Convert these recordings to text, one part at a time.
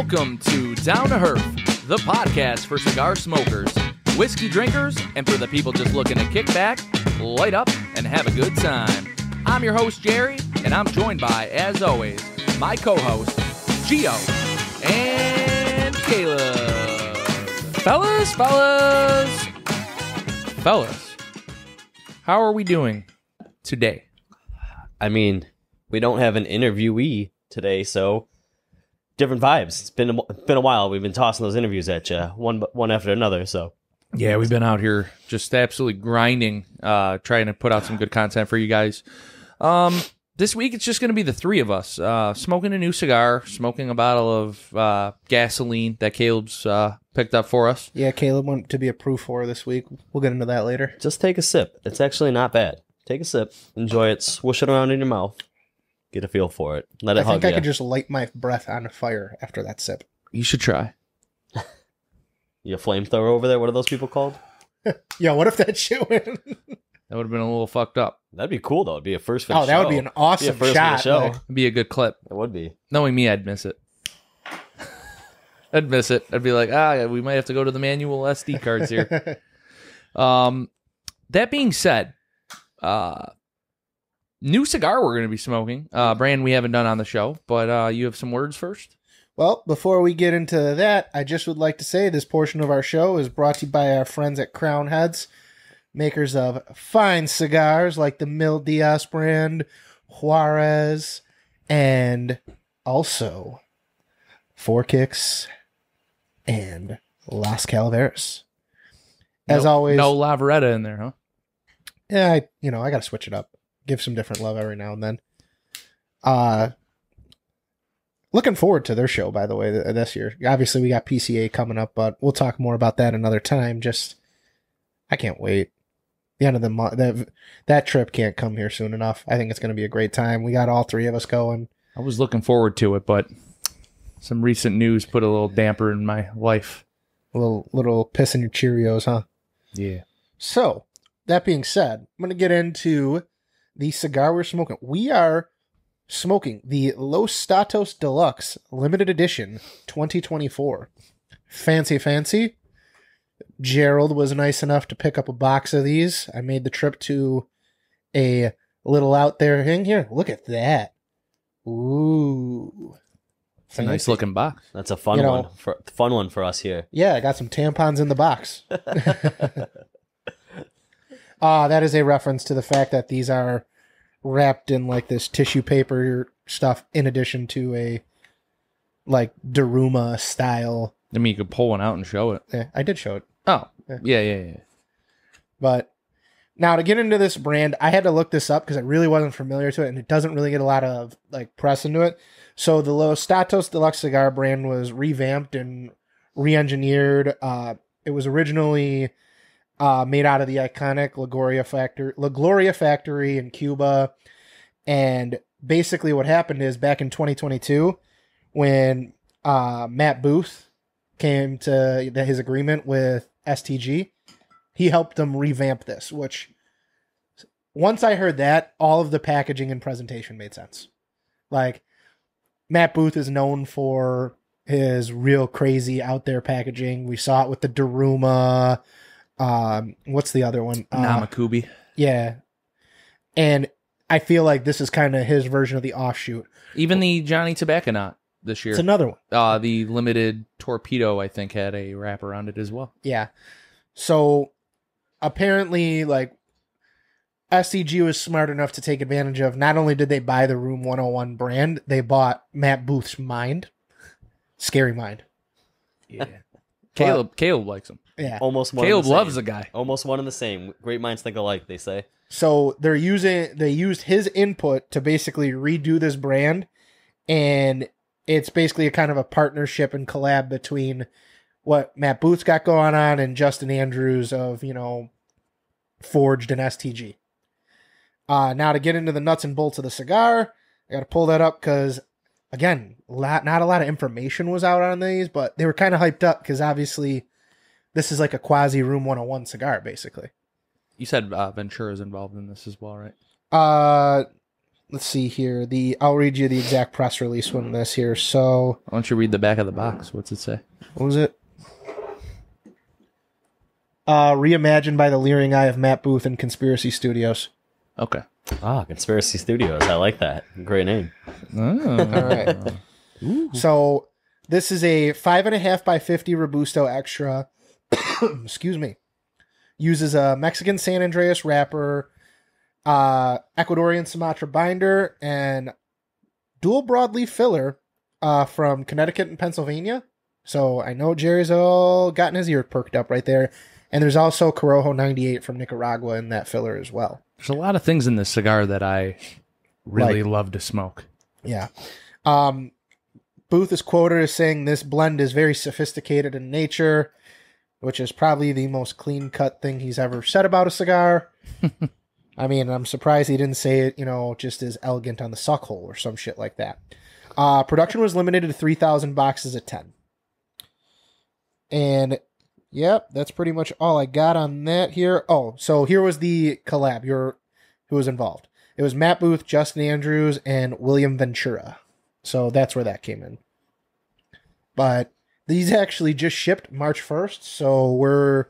Welcome to Down to Herf, the podcast for cigar smokers, whiskey drinkers, and for the people just looking to kick back, light up, and have a good time. I'm your host, Jerry, and I'm joined by, as always, my co host, Gio and Caleb. Fellas, fellas, fellas, how are we doing today? I mean, we don't have an interviewee today, so different vibes. It's been a, been a while. We've been tossing those interviews at you, one one after another. So Yeah, we've been out here just absolutely grinding, uh, trying to put out some good content for you guys. Um, this week it's just going to be the three of us, uh, smoking a new cigar, smoking a bottle of uh, gasoline that Caleb's uh, picked up for us. Yeah, Caleb went to be a proof for this week. We'll get into that later. just take a sip. It's actually not bad. Take a sip, enjoy it, swoosh it around in your mouth, get a feel for it. Let it I think hug I you. could just light my breath on fire after that sip. You should try. You a flamethrower over there? What are those people called? Yo, what if that shit went? That would have been a little fucked up. That'd be cool though. It'd be a first. For oh, the that would show. be an awesome first for the shot. show. like- It'd be a good clip. It would be. Knowing me, I'd miss it. I'd miss it. I'd be like, ah, we might have to go to the manual SD cards here. Um, that being said, uh, new cigar we're going to be smoking. Uh, brand we haven't done on the show, but uh, you have some words first. well, before we get into that, I just would like to say this portion of our show is brought to you by our friends at Crowned Heads, makers of fine cigars like the Mil Días brand, Juarez, and also Four Kicks and Las Calaveras. As no, always, no Lavaretta in there, huh? yeah, I, you know, I got to switch it up. Give some different love every now and then. Uh looking forward to their show by the way th- this year. Obviously we got PCA coming up, but we'll talk more about that another time. Just I can't wait. The end of the month that that trip can't come here soon enough. I think it's going to be a great time. We got all three of us going. I was looking forward to it, but some recent news put a little damper in my life. A little little piss in your Cheerios, huh? Yeah. So, that being said, I'm going to get into the cigar we're smoking. We are smoking the Los Statos Deluxe Limited Edition 2024. Fancy, fancy. Gerald was nice enough to pick up a box of these. I made the trip to a little out there thing here. Look at that. Ooh. It's a nice looking box. That's a fun You know- one. For, fun one for us here. Yeah, I got some tampons in the box. Ah, that is a reference to the fact that these are wrapped in like this tissue paper stuff in addition to a like Daruma style. I mean, you could pull one out and show it. Yeah, I did show it. Oh, Yeah. yeah, yeah, yeah. But now to get into this brand, I had to look this up because I really wasn't familiar to it and it doesn't really get a lot of like press into it. So the Los Statos Deluxe cigar brand was revamped and re-engineered. Uh, it was originally uh, made out of the iconic La Gloria factory, La Gloria factory in Cuba. And basically what happened is back in 2022 when uh, Matt Booth came to his agreement with STG, he helped them revamp this, which once I heard that, all of the packaging and presentation made sense. Like Matt Booth is known for his real crazy out there packaging. We saw it with the Daruma. Um, what's the other one? Uh, Namakubi. yeah. And I feel like this is kind of his version of the offshoot. Even the Johnny Tobacco this year. It's another one. uh, the limited torpedo, I think, had a wrap around it as well. Yeah. So apparently, like STG was smart enough to take advantage of. Not only did they buy the Room 101 brand, they bought Matt Booth's mind. Scary mind. Yeah. Caleb Caleb likes him. Yeah. Almost one. Caleb and the loves same. the guy. Almost one and the same. Great minds think alike. They say. So they're using they used his input to basically redo this brand, and it's basically a kind of a partnership and collab between what Matt Booth's got going on and Justin Andrews of you know Forged and STG. Uh, now to get into the nuts and bolts of the cigar, I got to pull that up because again, lot, not a lot of information was out on these, but they were kind of hyped up because obviously this is like a quasi Room 101 cigar, basically. You said uh, is involved in this as well, right? Uh, let's see here. The I'll read you the exact press release from this here. So Why don't you read the back of the box? What's it say? what was it? Uh, reimagined by the leering eye of Matt Booth and Conspiracy Studios. Okay. Ah, Conspiracy Studios. I like that. Great name. Oh. All right. So this is a five and a half by fifty Robusto Extra. Excuse me. Uses a Mexican San Andreas wrapper, uh, Ecuadorian Sumatra binder, and dual broadleaf filler uh, from Connecticut and Pennsylvania. So I know Jerry's all gotten his ear perked up right there. And there's also Corojo 98 from Nicaragua in that filler as well. There's a lot of things in this cigar that I really love to smoke. Yeah. Um, Booth is quoted as saying this blend is very sophisticated in nature, which is probably the most clean cut thing he's ever said about a cigar. I mean, I'm surprised he didn't say it, you know, just as elegant on the suck hole or some shit like that. Uh, production was limited to 3,000 boxes at 10. And yep, that's pretty much all I got on that here. Oh, so here was the collab. Your who was involved. It was Matt Booth, Justin Andrews, and William Ventura. So that's where that came in. But these actually just shipped March 1st, so we're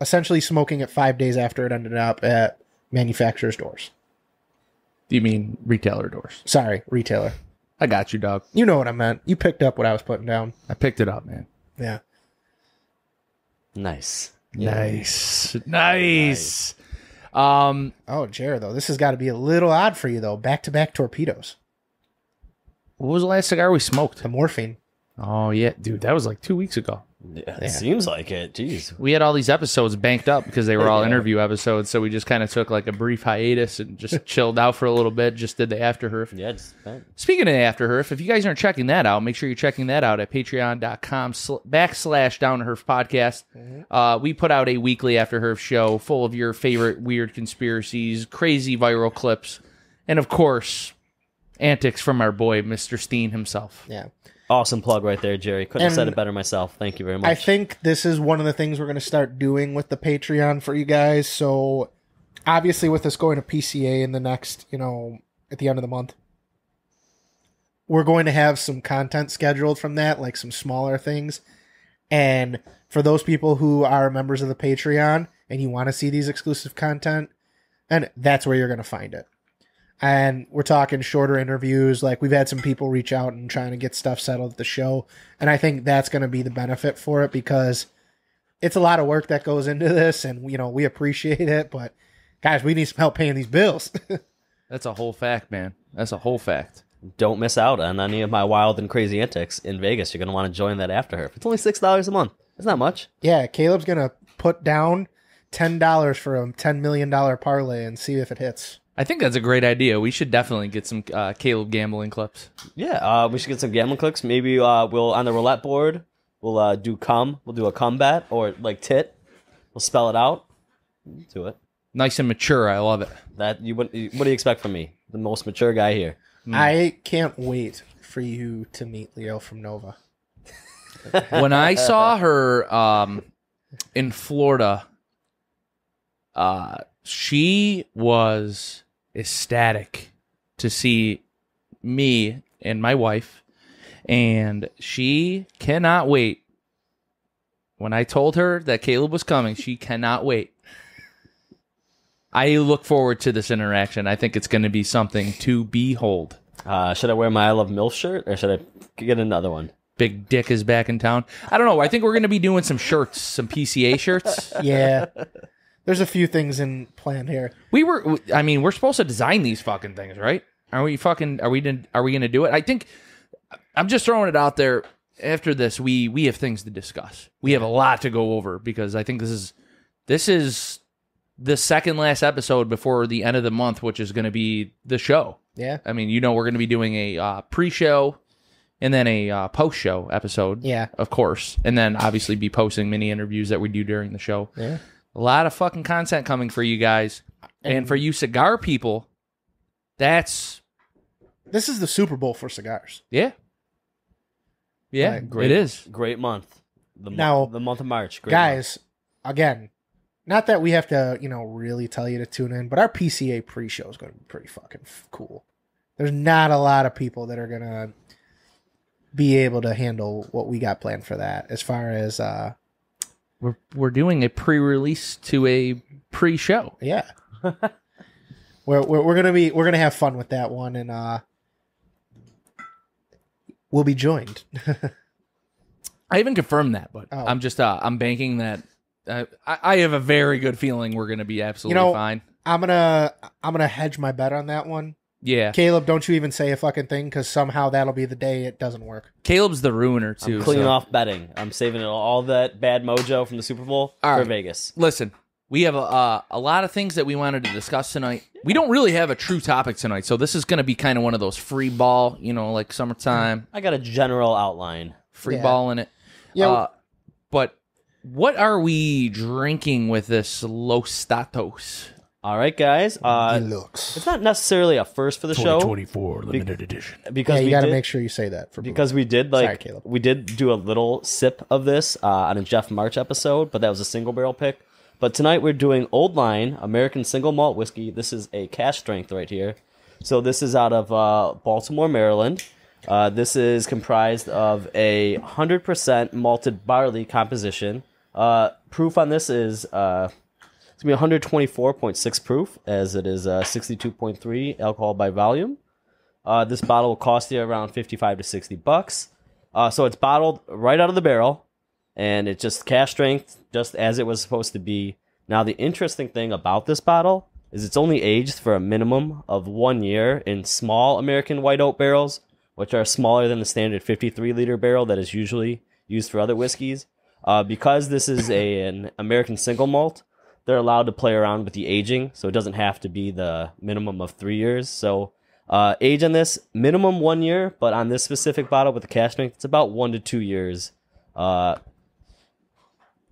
essentially smoking it five days after it ended up at manufacturer's doors. Do you mean retailer doors? Sorry, retailer. I got you, dog. You know what I meant. You picked up what I was putting down. I picked it up, man. Yeah. Nice. Nice. Nice. Um, Oh, Jared, though, this has got to be a little odd for you, though. Back to back torpedoes. what was the last cigar we smoked? The morphine. Oh yeah, dude, that was like two weeks ago. Yeah, it seems like it. Jeez. We had all these episodes banked up because they were all Yeah. interview episodes, so we just kind of took like a brief hiatus and just chilled out for a little bit. Just did the after herf. Yeah, just. Speaking of after herf, if you guys aren't checking that out, make sure you're checking that out at patreon.com sl- backslash down herf podcast. Uh, we put out a weekly after herf show full of your favorite weird conspiracies, crazy viral clips, and of course, antics from our boy, Mr. Steen himself. Yeah. Awesome plug right there, Jerry. Couldn't have said it better myself. Thank you very much. I think this is one of the things we're going to start doing with the Patreon for you guys. So, obviously, with us going to PCA in the next, you know, at the end of the month, we're going to have some content scheduled from that, like some smaller things. And for those people who are members of the Patreon and you want to see these exclusive content, and that's where you're going to find it. And we're talking shorter interviews. Like we've had some people reach out and trying to get stuff settled at the show. And I think that's going to be the benefit for it because it's a lot of work that goes into this. And, you know, we appreciate it. But guys, we need some help paying these bills. That's a whole fact, man. That's a whole fact. Don't miss out on any of my wild and crazy antics in Vegas. You're going to want to join that after her. It's only $6 a month. It's not much. yeah, Caleb's going to put down $10 for a $10 million parlay and see if it hits. I think that's a great idea. We should definitely get some uh, Caleb gambling clips. Yeah, uh, we should get some gambling clips. Maybe uh, we'll, on the roulette board, we'll uh, do cum. We'll do a combat or like tit. We'll spell it out. Do it. Nice and mature. I love it. That you what, what do you expect from me? The most mature guy here. I can't wait for you to meet Leo from Nova. when I saw her um, in Florida, uh, she was ecstatic to see me and my wife, and she cannot wait. When I told her that Caleb was coming, she cannot wait. I look forward to this interaction. I think it's going to be something to behold. Uh, should I wear my I Love MILF shirt or should I get another one? Big Dick is back in town. I don't know. I think we're going to be doing some shirts, some PCA shirts. Yeah. There's a few things in plan here. We were. I mean, we're supposed to design these fucking things, right? Are we fucking? Are we? Are we going to do it? I think. I'm just throwing it out there. After this, we we have things to discuss. We have a lot to go over because I think this is this is the second last episode before the end of the month, which is going to be the show. Yeah. I mean, you know, we're going to be doing a uh, pre-show and then a uh, post-show episode. Yeah. of course, and then obviously be posting mini interviews that we do during the show. Yeah. A lot of fucking content coming for you guys, and, for you cigar people, that's This is the Super Bowl for cigars. yeah, yeah, Right. Great. it is. Great month. The mo- Now, the month of March. Great Guys, again, not that we have to, you know, really tell you to tune in, but our PCA pre-show is going to be pretty fucking f- cool. There's not a lot of people that are going to be able to handle what we got planned for that as far as uh We're we're doing a pre-release to a pre-show. yeah. we're, we're we're going to be we're going to have fun with that one and uh we'll be joined. I haven't confirmed that, but Oh. I'm just uh, I'm banking that. Uh, I, I have a very good feeling we're going to be absolutely know- fine. I'm going to I'm going to hedge my bet on that one. Yeah, Caleb, don't you even say a fucking thing cuz somehow that'll be the day it doesn't work. Caleb's the ruiner too. I'm cleaning so- off betting. I'm saving all that bad mojo from the Super Bowl All for right. Vegas. Listen, we have a, uh, a lot of things that we wanted to discuss tonight. We don't really have a true topic tonight, so this is going to be kind of one of those free ball, you know, like summertime I got a general outline. free Yeah. ball in it. Yeah, Uh, but what are we drinking with this Los Statos? All right, guys. Uh, looks. it's not necessarily a first for the show 2024 limited edition. because Yeah, you we got to did, make sure you say that for because we did like Sorry, Caleb. we did do a little sip of this uh, on a Jeff March episode, but that was a single barrel pick. But tonight we're doing Old Line American Single Malt Whiskey. This is a cask strength right here. So this is out of uh, Baltimore, Maryland. Uh, this is comprised of a hundred percent malted barley composition. Uh, proof on this is uh, it's gonna be 124.6 proof, as it is uh, 62.3 alcohol by volume. Uh, this bottle will cost you around 55 to 60 bucks. Uh, so it's bottled right out of the barrel, and it's just cask strength, just as it was supposed to be. Now, the interesting thing about this bottle is it's only aged for a minimum of one year in small American white oak barrels, which are smaller than the standard 53 liter barrel that is usually used for other whiskeys. Uh, because this is a, an American single malt, they're allowed to play around with the aging, so it doesn't have to be the minimum of three years. So uh, age on this minimum one year, but on this specific bottle with the cask strength, it's about one to two years. Uh,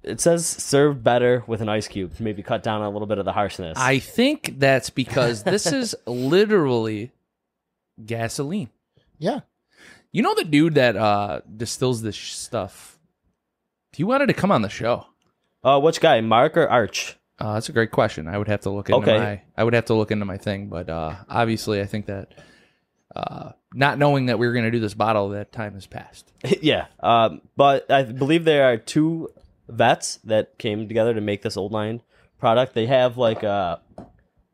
it says served better with an ice cube, to maybe cut down on a little bit of the harshness. I think that's because this is literally gasoline. Yeah. You know the dude that uh, distills this sh- stuff? He wanted to come on the show. uh, which guy, Mark or Arch? Uh, that's a great question. I would have to look into Okay. my. I would have to look into my thing, but uh, obviously, I think that uh, not knowing that we were going to do this bottle, that time has passed. yeah, um, but I believe there are two vets that came together to make this old line product. They have like a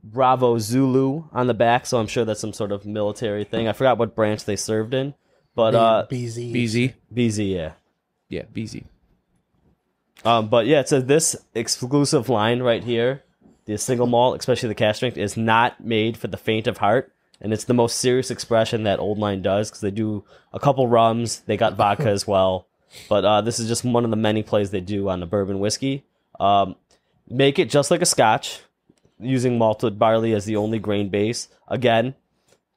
Bravo Zulu on the back, so I'm sure that's some sort of military thing. I forgot what branch they served in, but uh, BZ. BZ, BZ, yeah. yeah, BZ. Um, but yeah, it says this exclusive line right here, the single malt, especially the cask strength, is not made for the faint of heart. And it's the most serious expression that Old Line does because they do a couple rums, they got vodka as well. But uh, this is just one of the many plays they do on the bourbon whiskey. Um, make it just like a scotch, using malted barley as the only grain base. Again,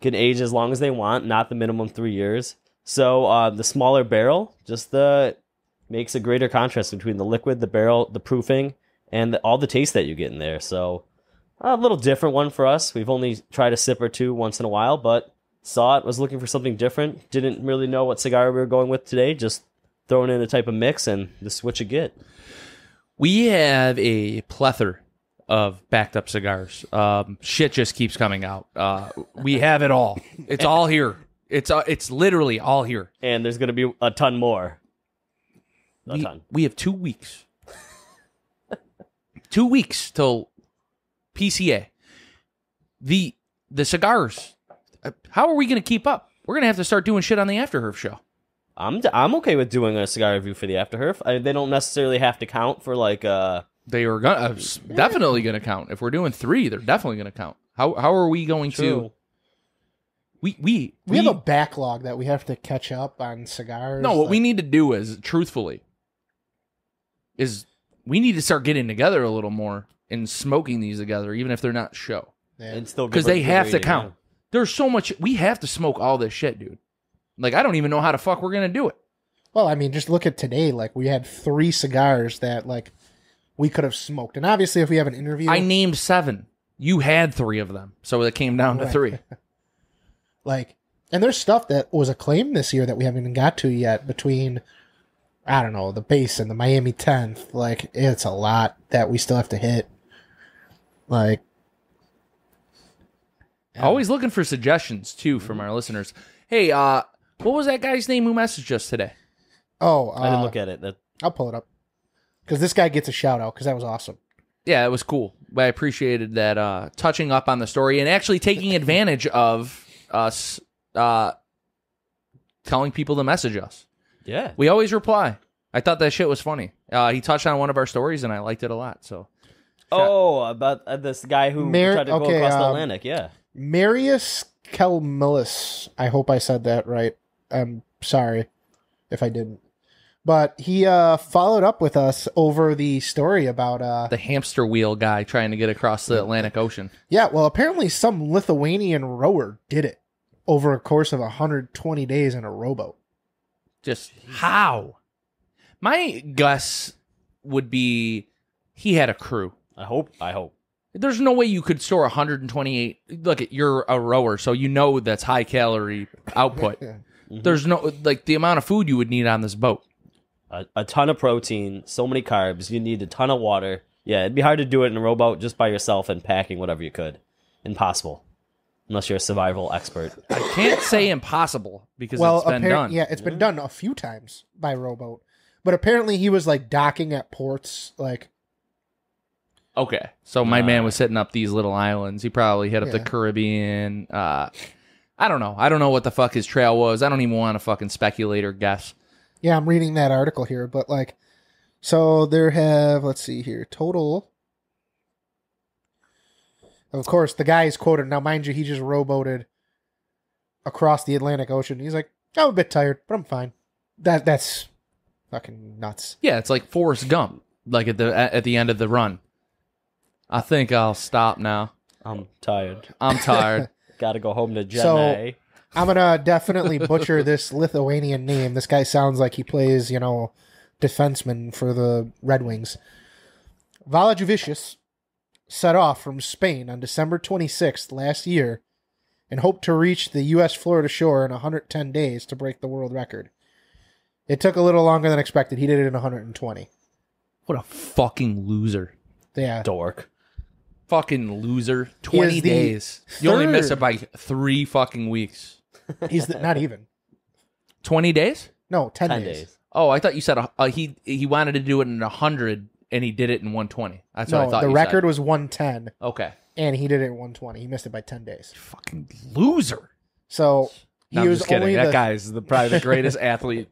can age as long as they want, not the minimum three years. So uh, the smaller barrel, just the makes a greater contrast between the liquid, the barrel, the proofing, and the, all the taste that you get in there. So a little different one for us. We've only tried a sip or two once in a while, but saw it, was looking for something different. Didn't really know what cigar we were going with today. Just throwing in a type of mix and this is what you get. We have a plethora of backed up cigars. Um, shit just keeps coming out. Uh, we have it all. It's all here. It's uh, it's literally all here. And there's going to be a ton more. A we, ton. we have two weeks. two weeks till PCA. The the cigars. uh, How are we going to keep up? We're going to have to start doing shit on the Afterherf show. I'm I'm okay with doing a cigar review for the after herf. I, they don't necessarily have to count for like uh They are gonna uh, definitely going to count. If we're doing three, they're definitely going to count. How how are we going to? True. We we We have a backlog that we have to catch up on cigars. No, what we need to do is, truthfully, is we need to start getting together a little more and smoking these together, even if they're not show. Yeah. and still Because they have give to rating, count. There's so much. We have to smoke all this shit, dude. Like, I don't even know how the fuck we're going to do it. Well, I mean, just look at today. Like we had three cigars that like we could have smoked, and obviously, if we have an interview, I named seven. You had three of them. So it came down to three. like, and there's stuff that was acclaimed this year that we haven't even got to yet. Between I don't know, the Basin, the Miami 10th. Like, it's a lot that we still have to hit. Like, Always looking for suggestions too from our listeners. Hey, uh, what was that guy's name who messaged us today? oh, uh, I didn't look at it. That I'll pull it up. Because this guy gets a shout out because that was awesome. Yeah, it was cool. I appreciated that uh, touching up on the story and actually taking advantage of us uh, telling people to message us. Yeah. We always reply. I thought that shit was funny. Uh, he touched on one of our stories and I liked it a lot. So Oh, about uh, this guy who Mar- tried to go okay, across the um, Atlantic. Yeah. Marius Kelmilis. I hope I said that right. I'm sorry if I didn't. But he uh, followed up with us over the story about uh, the hamster wheel guy trying to get across the Atlantic Ocean. yeah, well, apparently some Lithuanian rower did it over a course of 120 days in a rowboat. Just how? My guess would be he had a crew. I hope. I hope. There's no way you could store 128. Look, at you're a rower, so you know that's high calorie output. Mm-hmm. There's no like the amount of food you would need on this boat. A, a ton of protein, so many carbs. You need a ton of water. Yeah, it'd be hard to do it in a rowboat just by yourself and packing whatever you could. Impossible, unless you're a survival expert. I can't say impossible because well, it's been appar- done. yeah, it's been done a few times by rowboat. But apparently he was like docking at ports like Okay, so my man Uh, was setting up these little islands. He probably hit up the Yeah. Caribbean. Uh, I don't know. I don't know what the fuck his trail was. I don't even want to fucking speculate or guess. Yeah, I'm reading that article here, but like, so there have let's see here total. Of course, the guy is quoted now. Mind you, he just rowboated across the Atlantic Ocean. He's like, I'm a bit tired, but I'm fine. That that's fucking nuts. Yeah, it's like Forrest Gump, like at the at at the end of the run. I think I'll stop now. I'm tired. I'm tired. Got to go home to Jen So- A. I'm gonna definitely butcher this Lithuanian name. This guy sounds like he plays, you know, defenseman for the Red Wings. Valujavicius set off from Spain on December 26th last year and hoped to reach the U.S. Florida shore in 110 days to break the world record. It took a little longer than expected. He did it in 120. what a fucking loser. Yeah. Dork. Fucking loser. Twenty the days. You only missed it by three fucking weeks. He's the, not even. Twenty days? No, 10, Ten days. days. Oh, I thought you said uh, he he wanted to do it in hundred and he did it in one twenty. That's what I No, thought. the you record Said. was 110 Okay. and he did it in 120. He missed it by 10 days. Fucking loser. So he No, I'm was just kidding. only That the, guy is the, probably the greatest athlete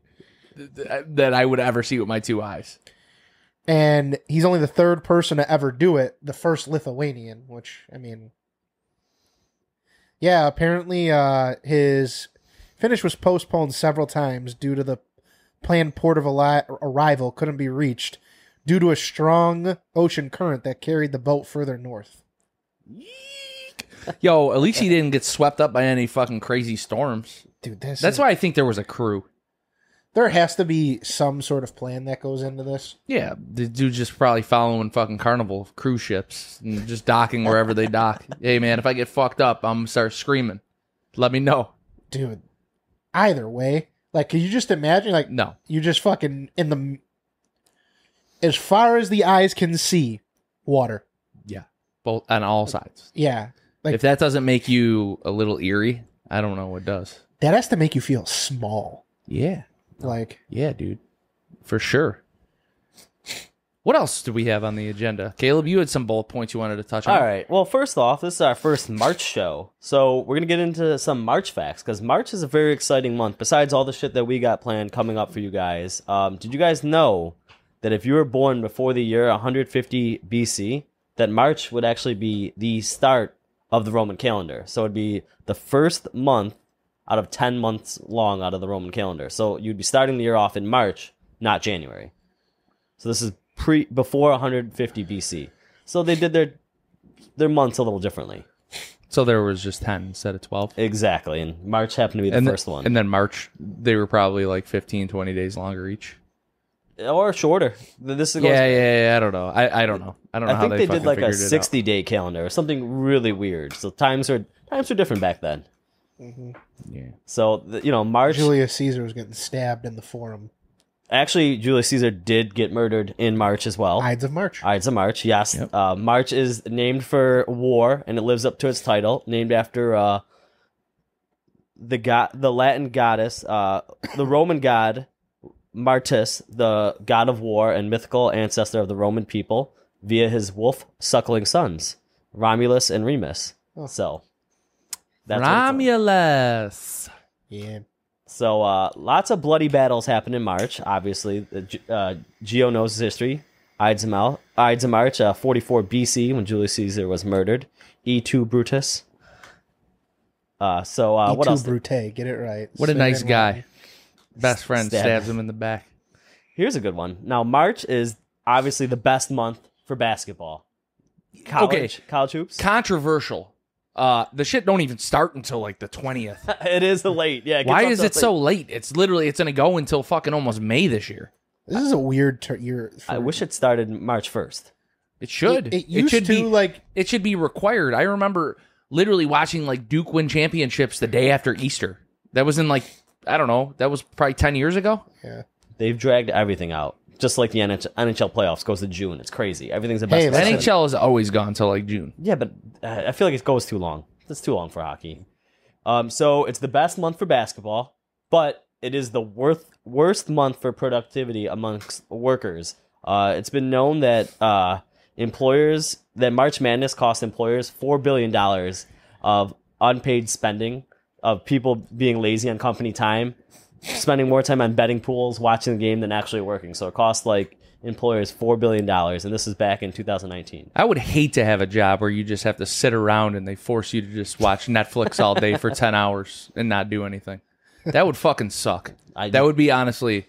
th- that I would ever see with my two eyes. and he's only the third person to ever do it. The first Lithuanian, which I mean, yeah, apparently uh, his finish was postponed several times due to the planned port of ali- arrival couldn't be reached due to a strong ocean current that carried the boat further north. Yo, at least he didn't get swept up by any fucking crazy storms. Dude, this That's why I think there was a crew. there has to be some sort of plan that goes into this. Yeah, the dude's just probably following fucking Carnival cruise ships and just docking wherever they dock. Hey man, if I get fucked up, I'm gonna start screaming. Let me know. Dude, either way, like, can you just imagine, like, No. you just fucking in the as far as the eyes can see water Yeah. Both on all sides. yeah like if that doesn't make you a little eerie, I don't know what does. that has to make you feel small Yeah. like Yeah, dude. For sure. What else do we have on the agenda? Caleb, you had some bullet points you wanted to touch on. All right. Well, first off, this is our first March show. So we're going to get into some March facts because March is a very exciting month. Besides all the shit that we got planned coming up for you guys, um, did you guys know that if you were born before the year 150 BC, that March would actually be the start of the Roman calendar? So it'd be the first month out of 10 months long out of the Roman calendar. So you'd be starting the year off in March, not January. So this is pre before 150 BC. So they did their their months a little differently. So there was just 10 instead of 12. Exactly, and March happened to be the and first one, And then March, they were probably like 15, 20 days longer each. Or shorter. This is Yeah, yeah, yeah. I don't know. I, I don't know. I don't know I how think they, they, did like a figured it out. 60 day calendar or something really weird. So times are times are different back then. Yeah. So you know March. julius caesar was getting stabbed in the forum actually, Julius Caesar did get murdered in March as well. Ides of March. Ides of March, yes. Uh, March is named for war, and it lives up to its title, named after uh, the god, the Latin goddess, uh, the Roman god Martis, the god of war and mythical ancestor of the Roman people, via his wolf suckling sons, Romulus and Remus. So, that's what it's all- Romulus. yeah. so uh, lots of bloody battles happen in March. Obviously, uh, Geo knows his history. Ides of, Mal- Ides of March, uh, 44 BC, when Julius Caesar was murdered. Et tu Brutus. Uh, so uh, what Et tu else? Brute, get it right. What a nice it guy. Right. Best friend Stab. stabs him in the back. Here's a good one. Now, March is obviously the best month for basketball. College, college hoops. Controversial. Uh, the shit don't even start until like the twentieth. it is late. Yeah. Why is to, it so late? It's literally it's gonna go until fucking almost May this year. This is a weird ter- year. For, I wish it started March 1st. It should. It, it used should to be like it should be required. I remember literally watching like Duke win championships the day after Easter. That was in like I don't know. That was probably ten years ago. yeah. They've dragged everything out. Just like the NHL, NHL playoffs goes to June. It's crazy. Everything's the best. Hey, of listen. season. NHL has always gone till like June. Yeah, but uh, I feel like it goes too long. It's too long for hockey. Um, so it's the best month for basketball, but it is the worst worst month for productivity amongst workers. Uh, it's been known that uh, employers that March Madness cost employers four billion dollars of unpaid spending of people being lazy on company time, spending more time on betting pools, watching the game than actually working. So it cost like employers four billion dollars, and this is back in 2019. I would hate to have a job where you just have to sit around and they force you to just watch Netflix all day for 10 hours and not do anything. That would fucking suck. I- that would be honestly,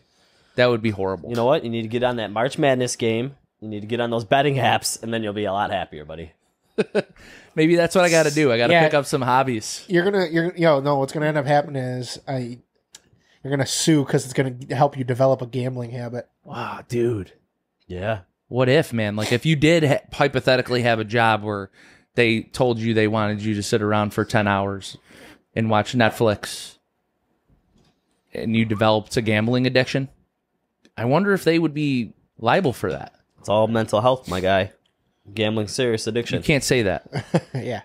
that would be horrible. You know what? You need to get on that March Madness game. You need to get on those betting apps, and then you'll be a lot happier, buddy. Maybe that's what I got to do. I got to Yeah. pick up some hobbies. you're gonna you're you know no what's gonna end up happening is I you're gonna sue because it's gonna help you develop a gambling habit. Wow, dude. Yeah. What if, man? Like, if you did ha- hypothetically have a job where they told you they wanted you to sit around for 10 hours and watch Netflix and you developed a gambling addiction, I wonder if they would be liable for that. It's all mental health, my guy. Gambling, serious addiction. You can't say that. yeah.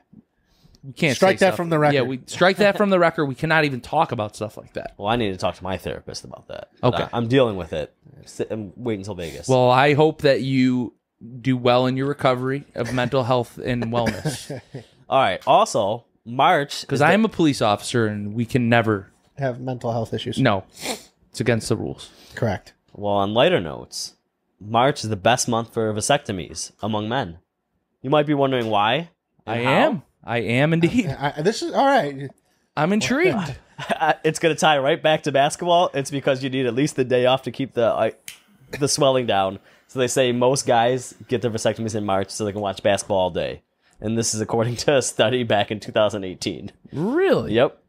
We can't Strike say that stuff. from the record. Yeah, we strike that from the record. We cannot even talk about stuff like that. Well, I need to talk to my therapist about that. Okay. I, am dealing with it. Sit- I'm waiting until Vegas. Well, I hope that you do well in your recovery of mental health and wellness. all right. Also, March Because I am a police officer and we can never. Have mental health issues. No, it's against the rules. Correct. well. On lighter notes, March is the best month for vasectomies among men. You might be wondering why. I how. am. I am indeed. I, I- this is all right. I'm intrigued. it's going to tie right back to basketball. It's because you need at least the day off to keep the uh, the swelling down. So they say most guys get their vasectomies in March so they can watch basketball all day. And this is according to a study back in 2018. Really? Yep.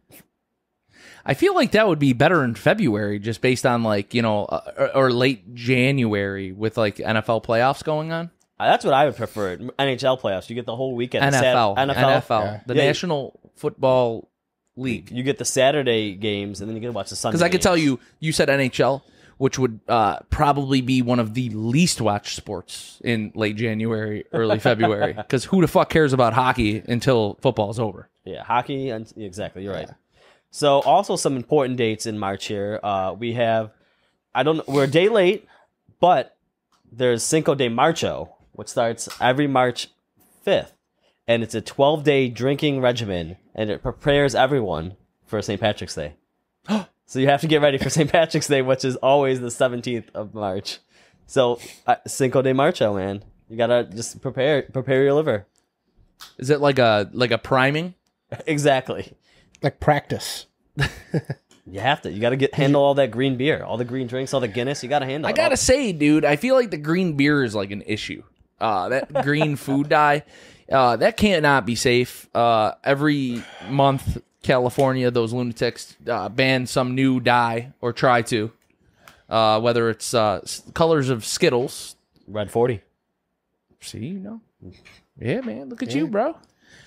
I feel like that would be better in February, just based on like you know, uh, or, or late January with like NFL playoffs going on. Uh, That's what I would prefer. NHL playoffs. You get the whole weekend. The Sat- NFL, NFL. NFL, Yeah. the Yeah. National Football League. You get the Saturday games, and then you get to watch the Sunday. Because I could games. tell you, you said NHL, which would uh, probably be one of the least watched sports in late January, early February. Because who the fuck cares about hockey until football's over? Yeah, hockey. And, exactly, you're right. So, also some important dates in March here. Uh, we have, I don't know, we're a day late, but there's Cinco de Marcho, which starts every March 5th. And it's a 12 day drinking regimen, and it prepares everyone for St. Patrick's Day. so, you have to get ready for St. Patrick's Day, which is always the 17th of March. So, uh, Cinco de Marcho, man. You gotta just prepare prepare your liver. Is it like a like a priming? exactly. Like practice. You have to. You got to get handle all that green beer, all the green drinks, all the Guinness. You got to handle. I it gotta all. say, dude, I feel like the green beer is like an issue. Uh, that green food dye, uh, that cannot be safe. Uh, every month, California, those lunatics uh, ban some new dye or try to. Uh, whether it's uh, s- colors of Skittles. Red forty. See, you know, yeah, man, look at you, bro.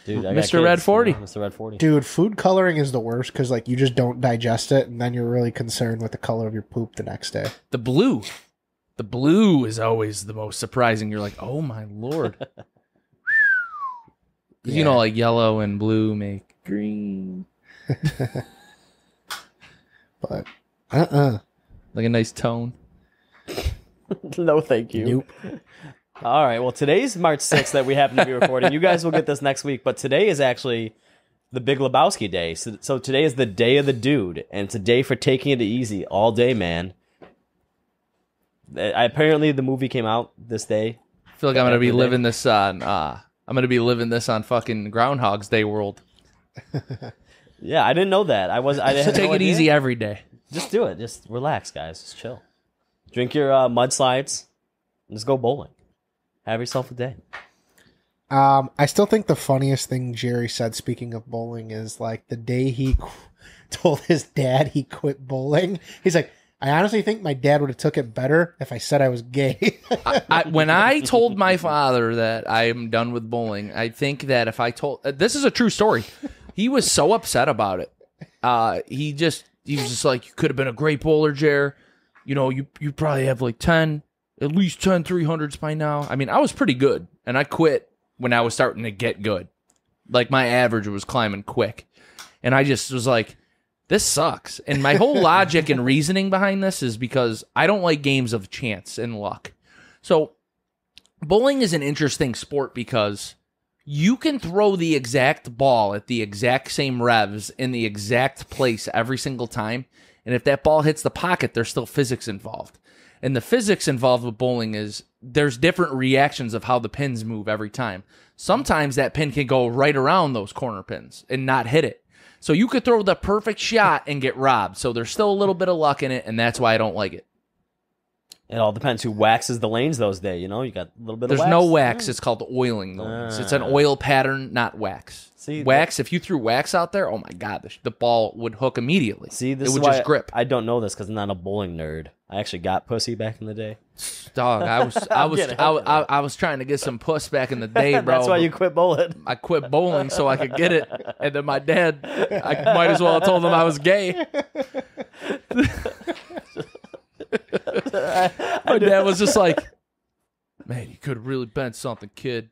Dude, I got Mr. Red kids, 40. you know, Mr. Red 40. Dude, food coloring is the worst because like you just don't digest it, and then you're really concerned with the color of your poop the next day. The blue. The blue is always the most surprising. You're like, oh my lord. You know, like yellow and blue make green. But uh uh Like a nice tone. no, thank you. Nope. All right. Well, today's March 6th that we happen to be recording. You guys will get this next week, but today is actually the Big Lebowski day. So, so today is the day of the dude, and it's a day for taking it easy all day, man. I, apparently, the movie came out this day. I feel like I'm gonna be Every day. living this on uh I'm gonna be living this on fucking Groundhog's Day world. Yeah, I didn't know that. I was. I So had no take it idea. easy every day. Just do it. Just relax, guys. Just chill. Drink your uh, mudslides. And just go bowling. Have yourself a day. Um, I still think the funniest thing Jerry said, speaking of bowling, is like the day he qu- told his dad he quit bowling. He's like, I honestly think my dad would have took it better if I said I was gay. I, when I told my father that I am done with bowling, I think that if I told uh, this is a true story, he was so upset about it. Uh, he just he was just like, you could have been a great bowler, Jer. You know, you you probably have like ten, at least 10 300s by now. I mean, I was pretty good, and I quit when I was starting to get good. Like my average was climbing quick, and I just was like, this sucks. And my whole logic and reasoning behind this is because I don't like games of chance and luck. So bowling is an interesting sport because you can throw the exact ball at the exact same revs in the exact place every single time. And if that ball hits the pocket, there's still physics involved. And the physics involved with bowling is there's different reactions of how the pins move every time. Sometimes that pin can go right around those corner pins and not hit it. So you could throw the perfect shot and get robbed. So there's still a little bit of luck in it, and that's why I don't like it. It all depends who waxes the lanes those days. You know, you got a little bit There's of wax. no wax. It's called oiling the lanes. It's an Ah. oil pattern, not wax. See, wax. If you threw wax out there, oh my god, the, the ball would hook immediately. See, this it would why just grip. I don't know this because I'm not a bowling nerd. I actually got pussy back in the day. Dog, I was, I was, I, I, I was trying to get some puss back in the day, bro. That's why you quit bowling. I quit bowling so I could get it, and then my dad, I might as well have told him I was gay. my dad was just like, "Man, you could have really bent something, kid."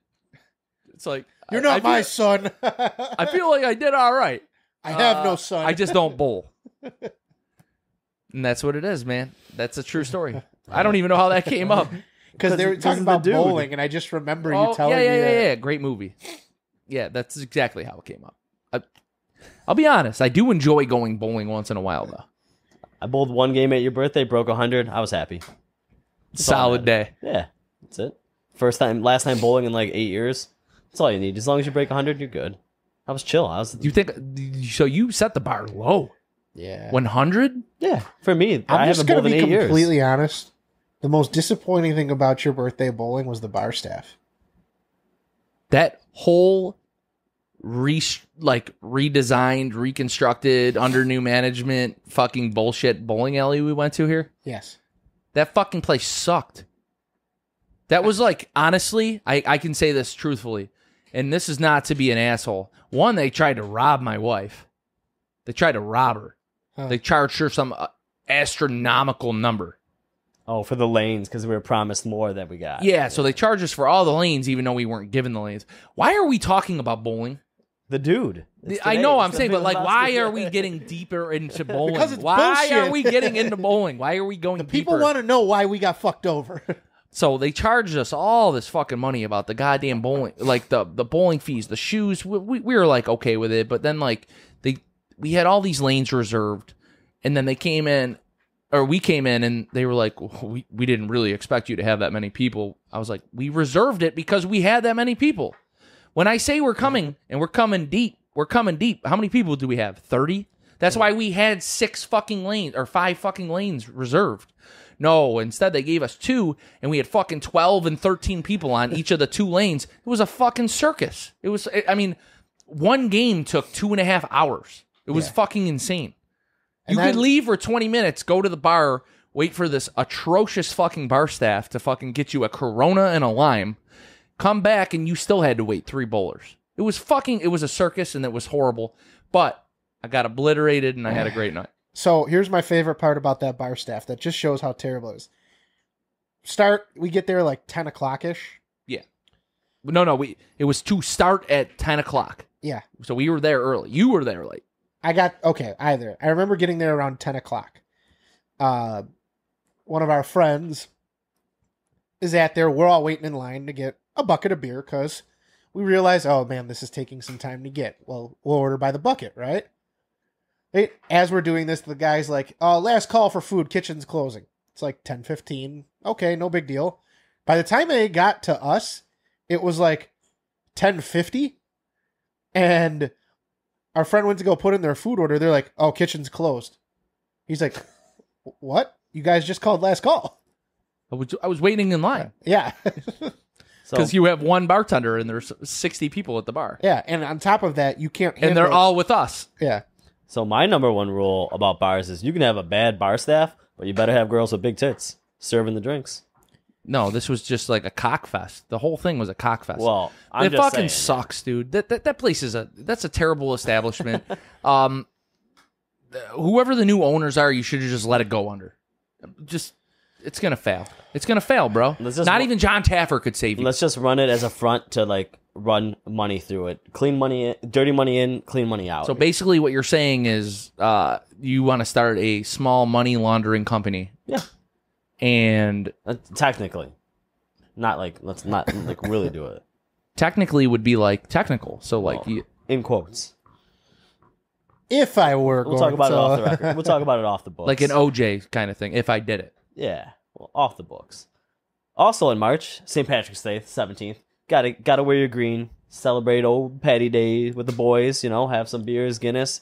It's like You're I- not I feel- my son. I feel like I did all right. I have Uh, no son. I just don't bowl. And that's what it is, man. That's a true story. I don't even know how that came up. because they were talking about dude. bowling, and I just remember Oh, you telling yeah, yeah, me yeah, that. yeah. Great movie. Yeah, that's exactly how it came up. I, I'll be honest. I do enjoy going bowling once in a while, though. I bowled one game at your birthday, broke hundred. I was happy. all Solid day. Yeah, that's it. First time, last time bowling in like eight years. That's all you need. As long as you break hundred, you're good. I was chill. I was You think so? You set the bar low. Yeah. One hundred. yeah. For me, I I'm just haven't gonna bowled in be eight completely honest. The most disappointing thing about your birthday bowling was the bar staff. That whole re like redesigned, reconstructed under new management, fucking bullshit bowling alley we went to here. Yes. That fucking place sucked. That was like honestly, I, I can say this truthfully, and this is not to be an asshole. One, they tried to rob my wife. They tried to rob her. Huh. They charged her some uh, astronomical number. Oh, for the lanes because we were promised more than we got. Yeah, so they charged us for all the lanes, even though we weren't given the lanes. Why are we talking about bowling? The dude. It's I today. know It's I'm the saying, but Big like, why Lebowski. are we getting deeper into bowling? Because it's why are we getting into bowling? Why are we going The people deeper? want to know why we got fucked over. So they charged us all this fucking money about the goddamn bowling, like the the bowling fees, the shoes. We, we, we were like okay with it, but then like they we had all these lanes reserved, and then they came in, or we came in, and they were like, we we didn't really expect you to have that many people. I was like, we reserved it because we had that many people. When I say we're coming and we're coming deep, we're coming deep. How many people do we have? Thirty. That's why we had six fucking lanes or five fucking lanes reserved. No, instead they gave us two, and we had fucking twelve and thirteen people on each of the two lanes. It was a fucking circus. It was. I mean, one game took two and a half hours. It was Yeah. fucking insane. And you could leave for twenty minutes, go to the bar, wait for this atrocious fucking bar staff to fucking get you a Corona and a lime, come back, and you still had to wait three bowlers. It was fucking. It was a circus, and it was horrible. But I got obliterated, and I had a great night. So here's my favorite part about that bar staff that just shows how terrible it is. Start, we get there like 10 o'clock ish. Yeah. No, no, we. It was to start at ten o'clock, Yeah. so we were there early. You were there late. I got, okay, either. I remember getting there around 10 o'clock. Uh, one of our friends is at there. We're all waiting in line to get a bucket of beer because we realize, oh man, this is taking some time to get. Well, we'll order by the bucket, right? Hey, As we're doing this, the guy's like, oh, last call for food, kitchen's closing. It's like 10 15. Okay, no big deal. By the time they got to us, it was like 1050 and our friend went to go put in their food order they're like oh kitchen's closed he's like what you guys just called last call I was, I was waiting in line yeah So because you have one bartender and there's sixty people at the bar, yeah and on top of that you can't and they're handle- all with us. yeah So my number one rule about bars is you can have a bad bar staff, but you better have girls with big tits serving the drinks. No, this was just like a cock fest. The whole thing was a cock fest. Well, I'm it just fucking saying. sucks, dude. That, that that place is a that's a terrible establishment. um, whoever the new owners are, you should have just let it go under. Just it's gonna fail. It's gonna fail, bro. Let's just Not wa- even John Taffer could save you. Let's just run it as a front to like run money through it. Clean money, in, dirty money in, clean money out. So basically, what you're saying is, uh, you want to start a small money laundering company, yeah, and uh, technically, not like let's not like really do it technically would be like technical. So like, Well, you, in quotes. if i were We'll going talk about to, it off the record. We'll talk about it off the book. like an OJ kind of thing. If I did it, Yeah, well, off the books. Also in March, St. Patrick's Day, seventeenth. Got to got to wear your green. Celebrate old Patty Day with the boys. You know, have some beers, Guinness,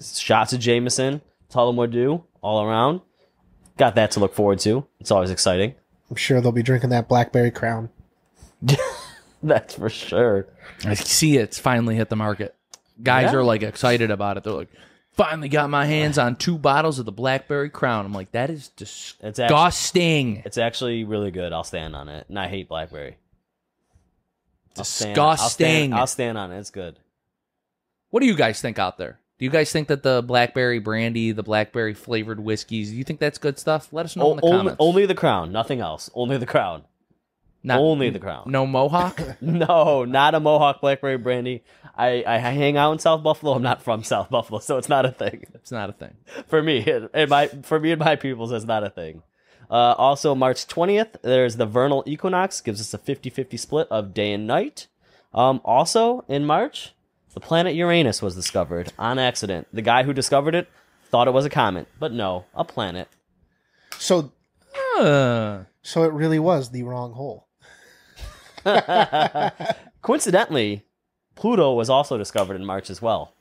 shots of Jameson, Tullamore Dew, all around. Got that to look forward to. It's always exciting. i'm sure they'll be drinking that blackberry crown That's for sure. I see it's finally hit the market. Guys Yeah. are like excited about it. They're like, finally got my hands on two bottles of the Blackberry Crown. I'm like, that is It's actually, disgusting. it's actually really good. I'll stand on it. And I hate blackberry. I'll stand- Disgusting. I'll stand, I'll stand on it. It's good. What do you guys think out there? Do you guys think that the blackberry brandy, the blackberry flavored whiskeys, do you think that's good stuff? Let us know in the only, comments. only the crown, nothing else. Only the crown. Not- only the crown. No mohawk. No, not a Mohawk Blackberry Brandy. I, I hang out in South Buffalo. I'm not from South Buffalo, so it's not a thing it's not a thing. for me. And my for me and my peoples, it's not a thing. Uh, also, March 20th, there's the vernal equinox, gives us a 50-50 split of day and night. Um, also in March, the planet Uranus was discovered on accident. The guy who discovered it thought it was a comet, but no, a planet. so Uh, so it really was the wrong hole Coincidentally, Pluto was also discovered in March as well,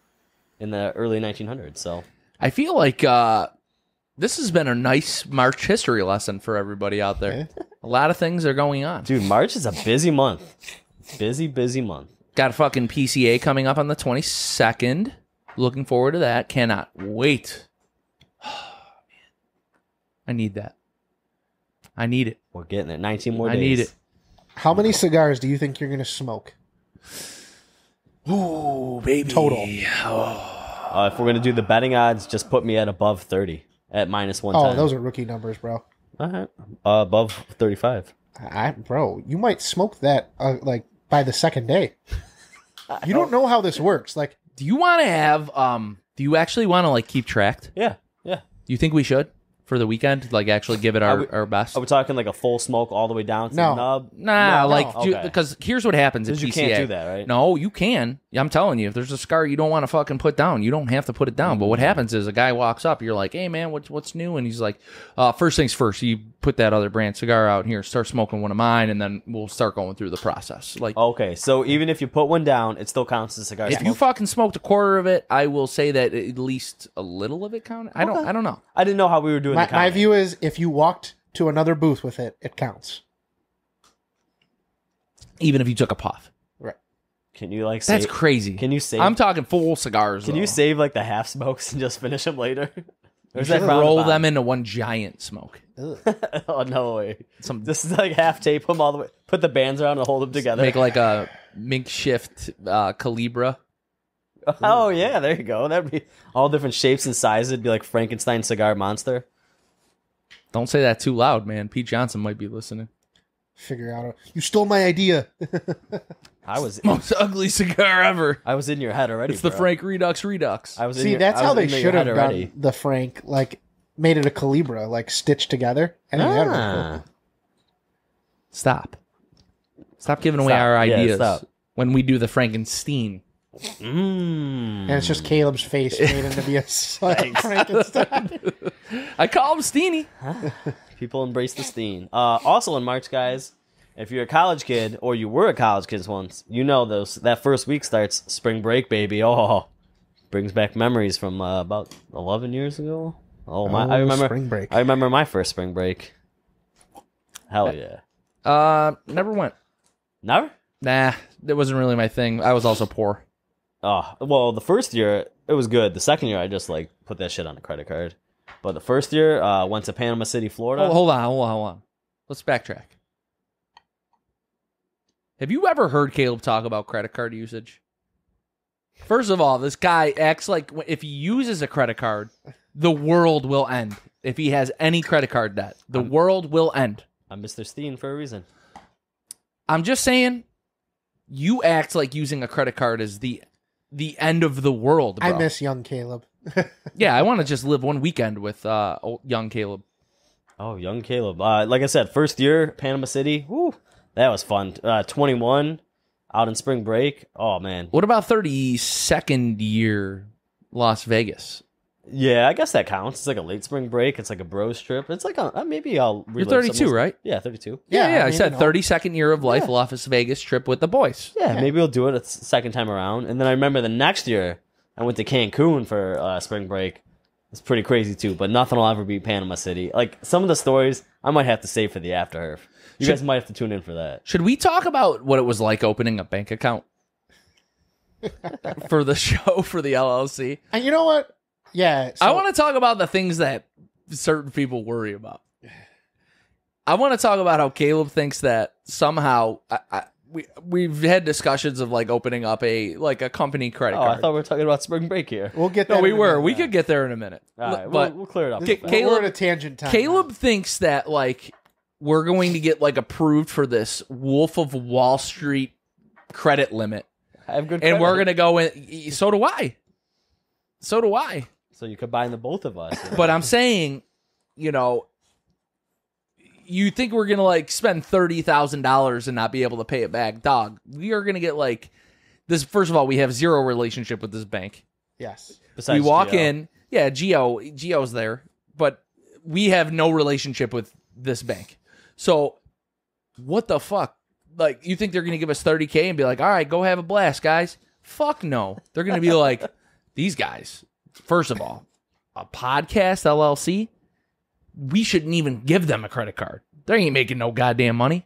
in the early 1900s. So I feel like uh, this has been a nice March history lesson for everybody out there. A lot of things are going on. Dude, March is a busy month. Busy, busy month. Got a fucking PCA coming up on the 22nd. Looking forward to that. Cannot wait. I need that. I need it. We're getting it. 19 more I days. need it. How many cigars do you think you're going to smoke Ooh, baby. Total. Uh, if we're going to do the betting odds, just put me at above 30 at minus oh those are rookie numbers bro All right. Uh, above 35. I, bro, you might smoke that uh, like by the second day. You don't know how this works. Like, Do you want to have um do you actually want to like keep track? Yeah. Yeah. Do you think we should for the weekend like actually give it our, we- our best? Are we talking like a full smoke all the way down to No. the nub? Nah, No, like no. do- Okay. because here's what happens at 'Cause you PCA. can't do that, right? No, you can. I'm telling you, if there's a scar you don't want to fucking put down, you don't have to put it down. But Mm-hmm. what happens is a guy walks up, you're like, "Hey man, what's what's new?" And he's like, uh, first things first, you put that other brand cigar out here, start smoking one of mine, and then we'll start going through the process." Like, Okay, so even if you put one down, it still counts as a cigar if smoke? you fucking smoked a quarter of it, I will say that at least a little of it counted. I don't. I don't know. I didn't know how we were doing my, my view is if you walked to another booth with it, it counts. Even if you took a puff, Right. Can you like that's save, crazy. Can you save I'm talking full cigars. Can though. you save like the half smokes and just finish them later? Or You that should frowned roll upon? them into one giant smoke. oh no way! Some This is like half tape them all the way. Put the bands around and hold them together. make like a mink shift uh, Culebra. Oh yeah, there you go. That'd be all different shapes and sizes. It'd be like Frankenstein cigar monster. Don't say that too loud, man. Pete Johnson might be listening. Figure out. A, you stole my idea. I was Most ugly cigar ever. I was in your head already. It's the bro. Frank Redux Redux. I was in See, your- that's I how they should have done already. the Frank. Like, made it a Culebra, like stitched together. I think that'd cool. Ah. Stop. Stop giving away Stop. our ideas stop. when we do the Frankenstein. Mm. And it's just Caleb's face made into be a like, Frankenstein. I call him Steeny. People embrace the Steen. Uh, also in March, guys, if you're a college kid or you were a college kid once, you know those that first week starts spring break, baby. Oh, brings back memories from uh, about 11 years ago. Oh my! I Oh, remember spring break. I remember my first spring break. Hell yeah! Uh, never went. Never. Nah, that wasn't really my thing. I was also poor. Oh well, the first year it was good. The second year I just like put that shit on a credit card. But the first year, uh, went to Panama City, Florida. Oh, hold on, hold on, hold on. Let's backtrack. Have you ever heard Caleb talk about credit card usage? First of all, this guy acts like if he uses a credit card, the world will end. If he has any credit card debt, the world will end. I'm Mr. Steen for a reason. I'm just saying, you act like using a credit card is the the end of the world. Bro. I miss young Caleb. Yeah, I want to just live one weekend with uh, old, young Caleb. Oh, young Caleb. Uh, like I said, first year Panama City. Woo, that was fun. Uh, 21 out in spring break. Oh man. What about 32nd year Las Vegas? Yeah, I guess that counts. It's like a late spring break. It's like a bros trip. It's like a, uh, maybe I'll. You're relive some 32, right? Yeah, 32. Yeah, yeah. I, mean, said you know. 32nd year of life, Yeah. Las Vegas trip with the boys. Yeah, maybe we'll do it a second time around. And then I remember the next year I went to Cancun for uh, spring break. It's pretty crazy too, but nothing will ever beat Panama City. Like some of the stories, I might have to save for the after herf. You Should- guys might have to tune in for that. Should we talk about what it was like opening a bank account for the show for the LLC? And you know what? Yeah. I want to talk about the things that certain people worry about. I want to talk about how Caleb thinks that somehow I, I, we we've had discussions of like opening up a like a company credit Oh, I thought we were talking about spring break here. We'll get no, we in a were. minute. We could get there in a minute. All right, but we'll, we'll clear it up. Ca- real fast. Caleb- we're at a tangent time. Caleb thinks that like we're going to get like approved for this Wolf of Wall Street credit limit, I have good and we're gonna go in. So do I. So do I. so you combine the both of us. But I'm saying, you know, you think we're gonna like spend thirty thousand dollars and not be able to pay it back, dog? We are gonna get like this. First of all, we have zero relationship with this bank. Yes. Besides we walk Gio. in, yeah, Gio, Gio's there, but we have no relationship with this bank. So, what the fuck? Like, you think they're gonna give us thirty k and be like, "All right, go have a blast, guys"? Fuck no. They're gonna be like, these guys. First of all, a podcast LLC. We shouldn't even give them a credit card. They ain't making no goddamn money.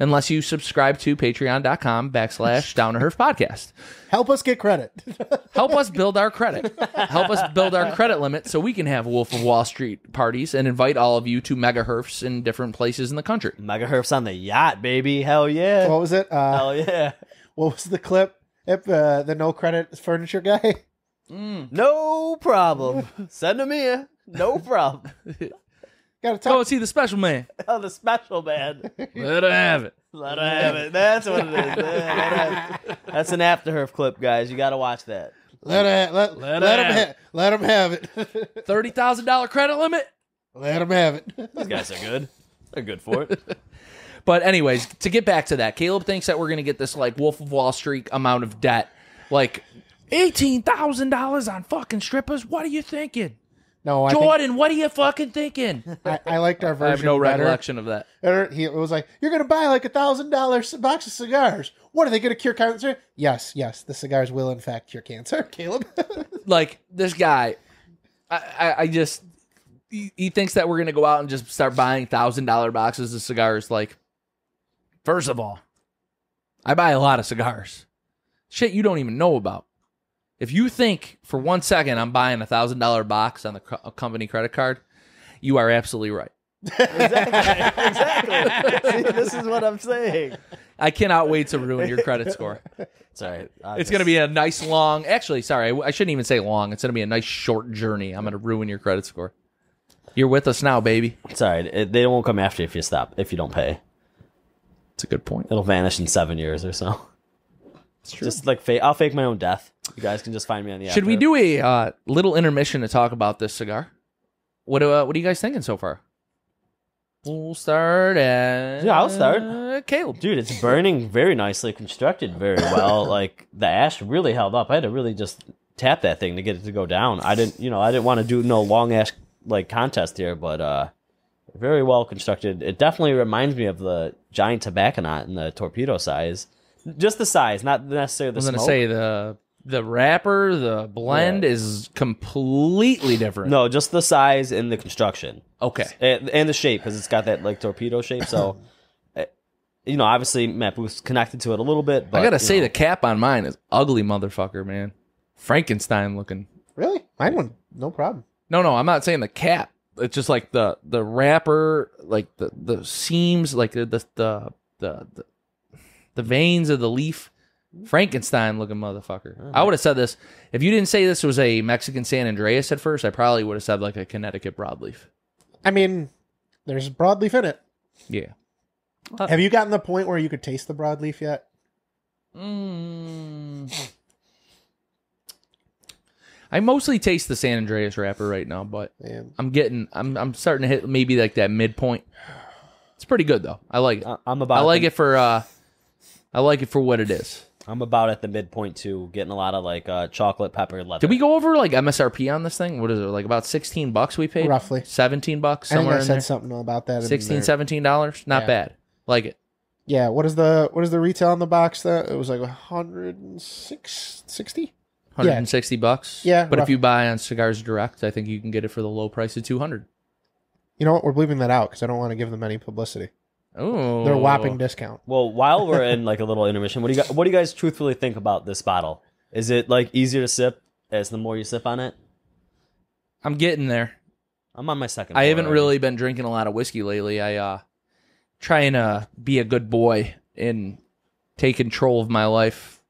Unless you subscribe to patreon.com backslash down to Herf podcast Help us get credit. help us build our credit. Help us build our credit limit so we can have Wolf of Wall Street parties and invite all of you to mega herfs in different places in the country. Mega Herf's on the yacht, baby. Hell yeah. what was it? Uh, Hell yeah. what was the clip? If, uh, the no credit furniture guy. Mm. No problem. Send them here. No problem. Got to Go talk. and see the special man. oh, the special man. Let her have it. Let her have it. That's what it is. Let her have it. That's an after Herf clip, guys. You got to watch that. Let her, let, Let let, her him have ha- let him have it. Thirty thousand dollar credit limit. let him have it. These guys are good. They're good for it. But anyways, to get back to that, Caleb thinks that we're gonna get this like Wolf of Wall Street amount of debt, like eighteen thousand dollars on fucking strippers. What are you thinking, No, I, think, Jordan? What are you fucking thinking? I, I liked our version. I have no better. recollection of that. Or He it was like, "You're gonna buy like a thousand dollars box of cigars. What are they gonna cure cancer?" Yes, yes, the cigars will in fact cure cancer. Caleb. like this guy I, I, I just he, he thinks that we're gonna go out and just start buying thousand dollar boxes of cigars like first of all i buy a lot of cigars shit you don't even know about if you think for one second i'm buying a thousand dollar box on the co- company credit card you are absolutely right exactly. exactly. See, this is what I'm saying. I cannot wait to ruin your credit score. Sorry, It's going to be a nice long. Actually, sorry, I, I shouldn't even say long. It's going to be a nice short journey. I'm going to ruin your credit score. You're with us now, baby. Sorry, it, they won't come after you if you stop if you don't pay. It's a good point. It'll vanish in seven years or so. It's true. Just like fake, I'll fake my own death. You guys can just find me on the. Should we do a uh, little intermission to talk about this cigar? What uh, What are you guys thinking so far? We'll start at Yeah, I'll start. Caleb. Dude, it's burning very nicely, constructed very well. like the ash really held up. I had to really just tap that thing to get it to go down. I didn't, you know, I didn't want to do no long ash like contest here, but uh very well constructed. It definitely reminds me of the giant tobacconaut in the torpedo size. Just the size, not necessarily the I was going to smoke. say the the wrapper, the blend Yeah. is completely different. no, just the size and the construction. Okay. and, and the shape because it's got that like torpedo shape. So, eh, you know, obviously Matt Booth's connected to it a little bit. But I gotta say know, the cap on mine is ugly, motherfucker, man. Frankenstein looking. Really? Mine went no problem. No, no, I'm not saying the cap. It's just like the the wrapper, like the the seams, like the the the the, the, the veins of the leaf. Frankenstein looking motherfucker. I would have said this if you didn't say this was a Mexican San Andreas at first. I probably would have said like a Connecticut broadleaf. I mean, there's broadleaf in it. Yeah. Have you gotten the point where you could taste the broadleaf yet? Mm. I mostly taste the San Andreas wrapper right now, but Man. I'm getting I'm I'm starting to hit maybe like that midpoint. It's pretty good though. I like it. I- I'm about. I like the, it for uh I like it for what it is. I'm about at the midpoint too, getting a lot of like uh, chocolate pepper leather. Did we go over like MSRP on this thing? What is it? Like about 16 bucks we paid? Roughly. 17 bucks I think somewhere I in said there. something about that. in 16 there. 17 dollars? Not Yeah. bad. Like it. Yeah. What is the what is the retail on the box? That it was like 106, 60? 160 bucks. Yeah, But if rough- you buy on Cigars Direct, I think you can get it for the low price of 200. You know what? We're bleeping that out because I don't want to give them any publicity. Oh. They're a whopping discount. Well, while we're in like a little intermission, what do you guys, what do you guys truthfully think about this bottle? Is it like easier to sip as the more you sip on it? I'm getting there. I'm on my second. I haven't already. really been drinking a lot of whiskey lately. I uh trying to be a good boy and take control of my life.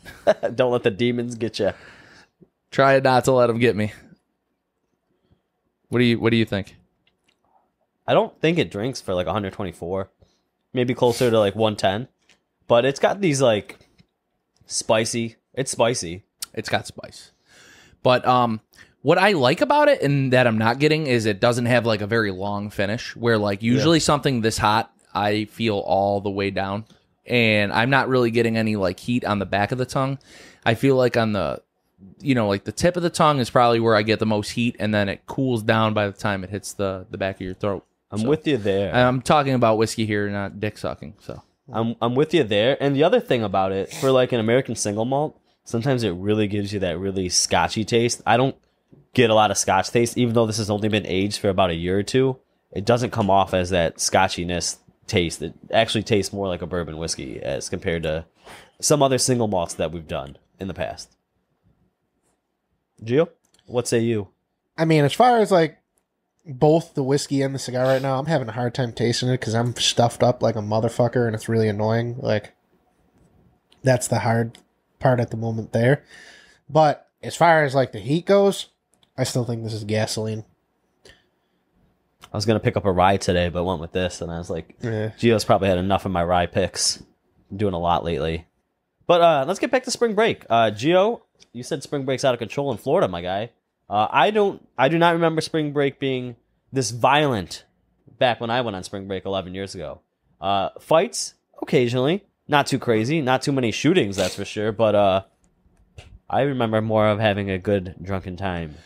Don't let the demons get you. Try not to let them get me. What do you What do you think? I don't think it drinks for like 124, maybe closer to like 110. But it's got these like spicy. It's spicy. It's got spice, but um, what I like about it and that I'm not getting is it doesn't have like a very long finish. Where like usually something this hot, I feel all the way down, and I'm not really getting any like heat on the back of the tongue. I feel like on the you know, like the tip of the tongue is probably where I get the most heat, and then it cools down by the time it hits the the back of your throat. I'm So- with you there. I'm talking about whiskey here, not dick sucking. So I'm I'm with you there. And the other thing about it, for like an American single malt, sometimes it really gives you that really scotchy taste. I don't get a lot of scotch taste, even though this has only been aged for about a year or two. It doesn't come off as that scotchiness taste. It actually tastes more like a bourbon whiskey as compared to some other single malts that we've done in the past. Gio, what say you? I mean, as far as like both the whiskey and the cigar right now, I'm having a hard time tasting it because I'm stuffed up like a motherfucker and it's really annoying. Like, that's the hard part at the moment there. But as far as like the heat goes, I still think this is gasoline. I was gonna pick up a rye today, but went with this, and I was like, Yeah. Gio's probably had enough of my rye picks. I'm doing a lot lately. But uh, let's get back to spring break. Uh, Gio, you said spring break's out of control in Florida, my guy. Uh, I don't. I do not remember spring break being this violent back when I went on spring break 11 years ago. Uh, fights occasionally, not too crazy, not too many shootings, that's for sure. But uh, I remember more of having a good drunken time.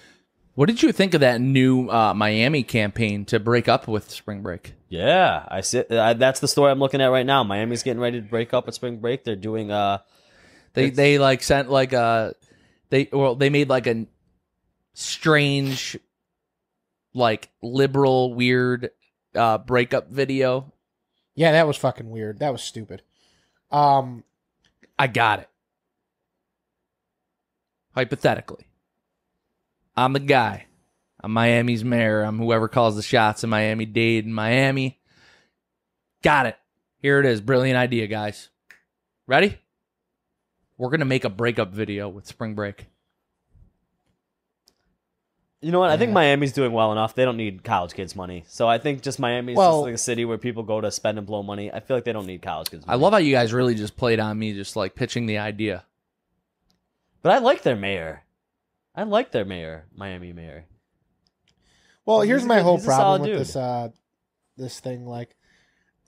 what did you think of that new uh, Miami campaign to break up with spring break? Yeah, I see. Uh, that's the story I'm looking at right now. Miami's getting ready to break up at spring break. They're doing uh, They they like sent like a they well they made like a strange like liberal weird uh breakup video. Yeah, that was fucking weird. That was stupid. Um, I got it. Hypothetically. I'm the guy. I'm Miami's mayor. I'm whoever calls the shots in Miami Dade in Miami. Got it. Here it is. Brilliant idea, guys. Ready? We're gonna make a breakup video with spring break. You know what? I think Yeah. Miami's doing well enough. They don't need college kids' money. So I think just Miami's Well- just like a city where people go to spend and blow money. I feel like they don't need college kids. I money. love how you guys really just played on me, just like pitching the idea. but I like their mayor. I like their mayor, Miami mayor. Well, He's here's a my good- whole he's a problem with dude. this uh this thing like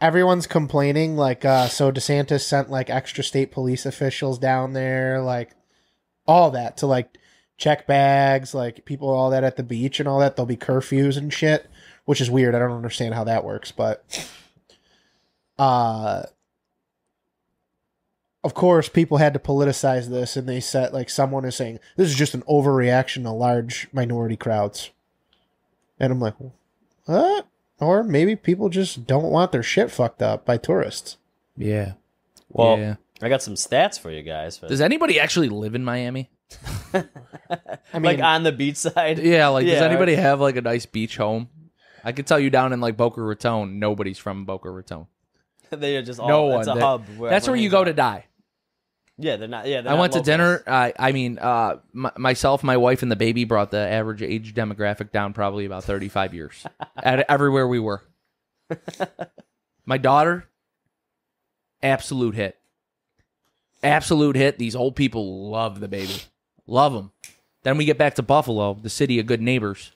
everyone's complaining like uh so DeSantis sent like extra state police officials down there like all that to like check bags, like people all that at the beach and all that. There'll be curfews and shit, which is weird. I don't understand how that works, but uh of course people had to politicize this and they said like someone is saying this is just an overreaction to large minority crowds. And I'm like, what? Or maybe people just don't want their shit fucked up by tourists. Yeah. Well, yeah. I got some stats for you guys. For, Does anybody actually live in Miami? I like on the beach side. Yeah, like does Yeah. anybody have like a nice beach home? I can tell you down in like Boca Raton, nobody's from Boca Raton. they are just all. No it's one. a They- hub. That's where you go to die. Yeah, they're not. Yeah, they're I not went to dinner. I I mean, uh, my, myself, my wife, and the baby brought the average age demographic down probably about thirty five years at everywhere we were. my daughter, absolute hit, absolute hit. These old people love the baby, love them. Then we get back to Buffalo, the city of good neighbors.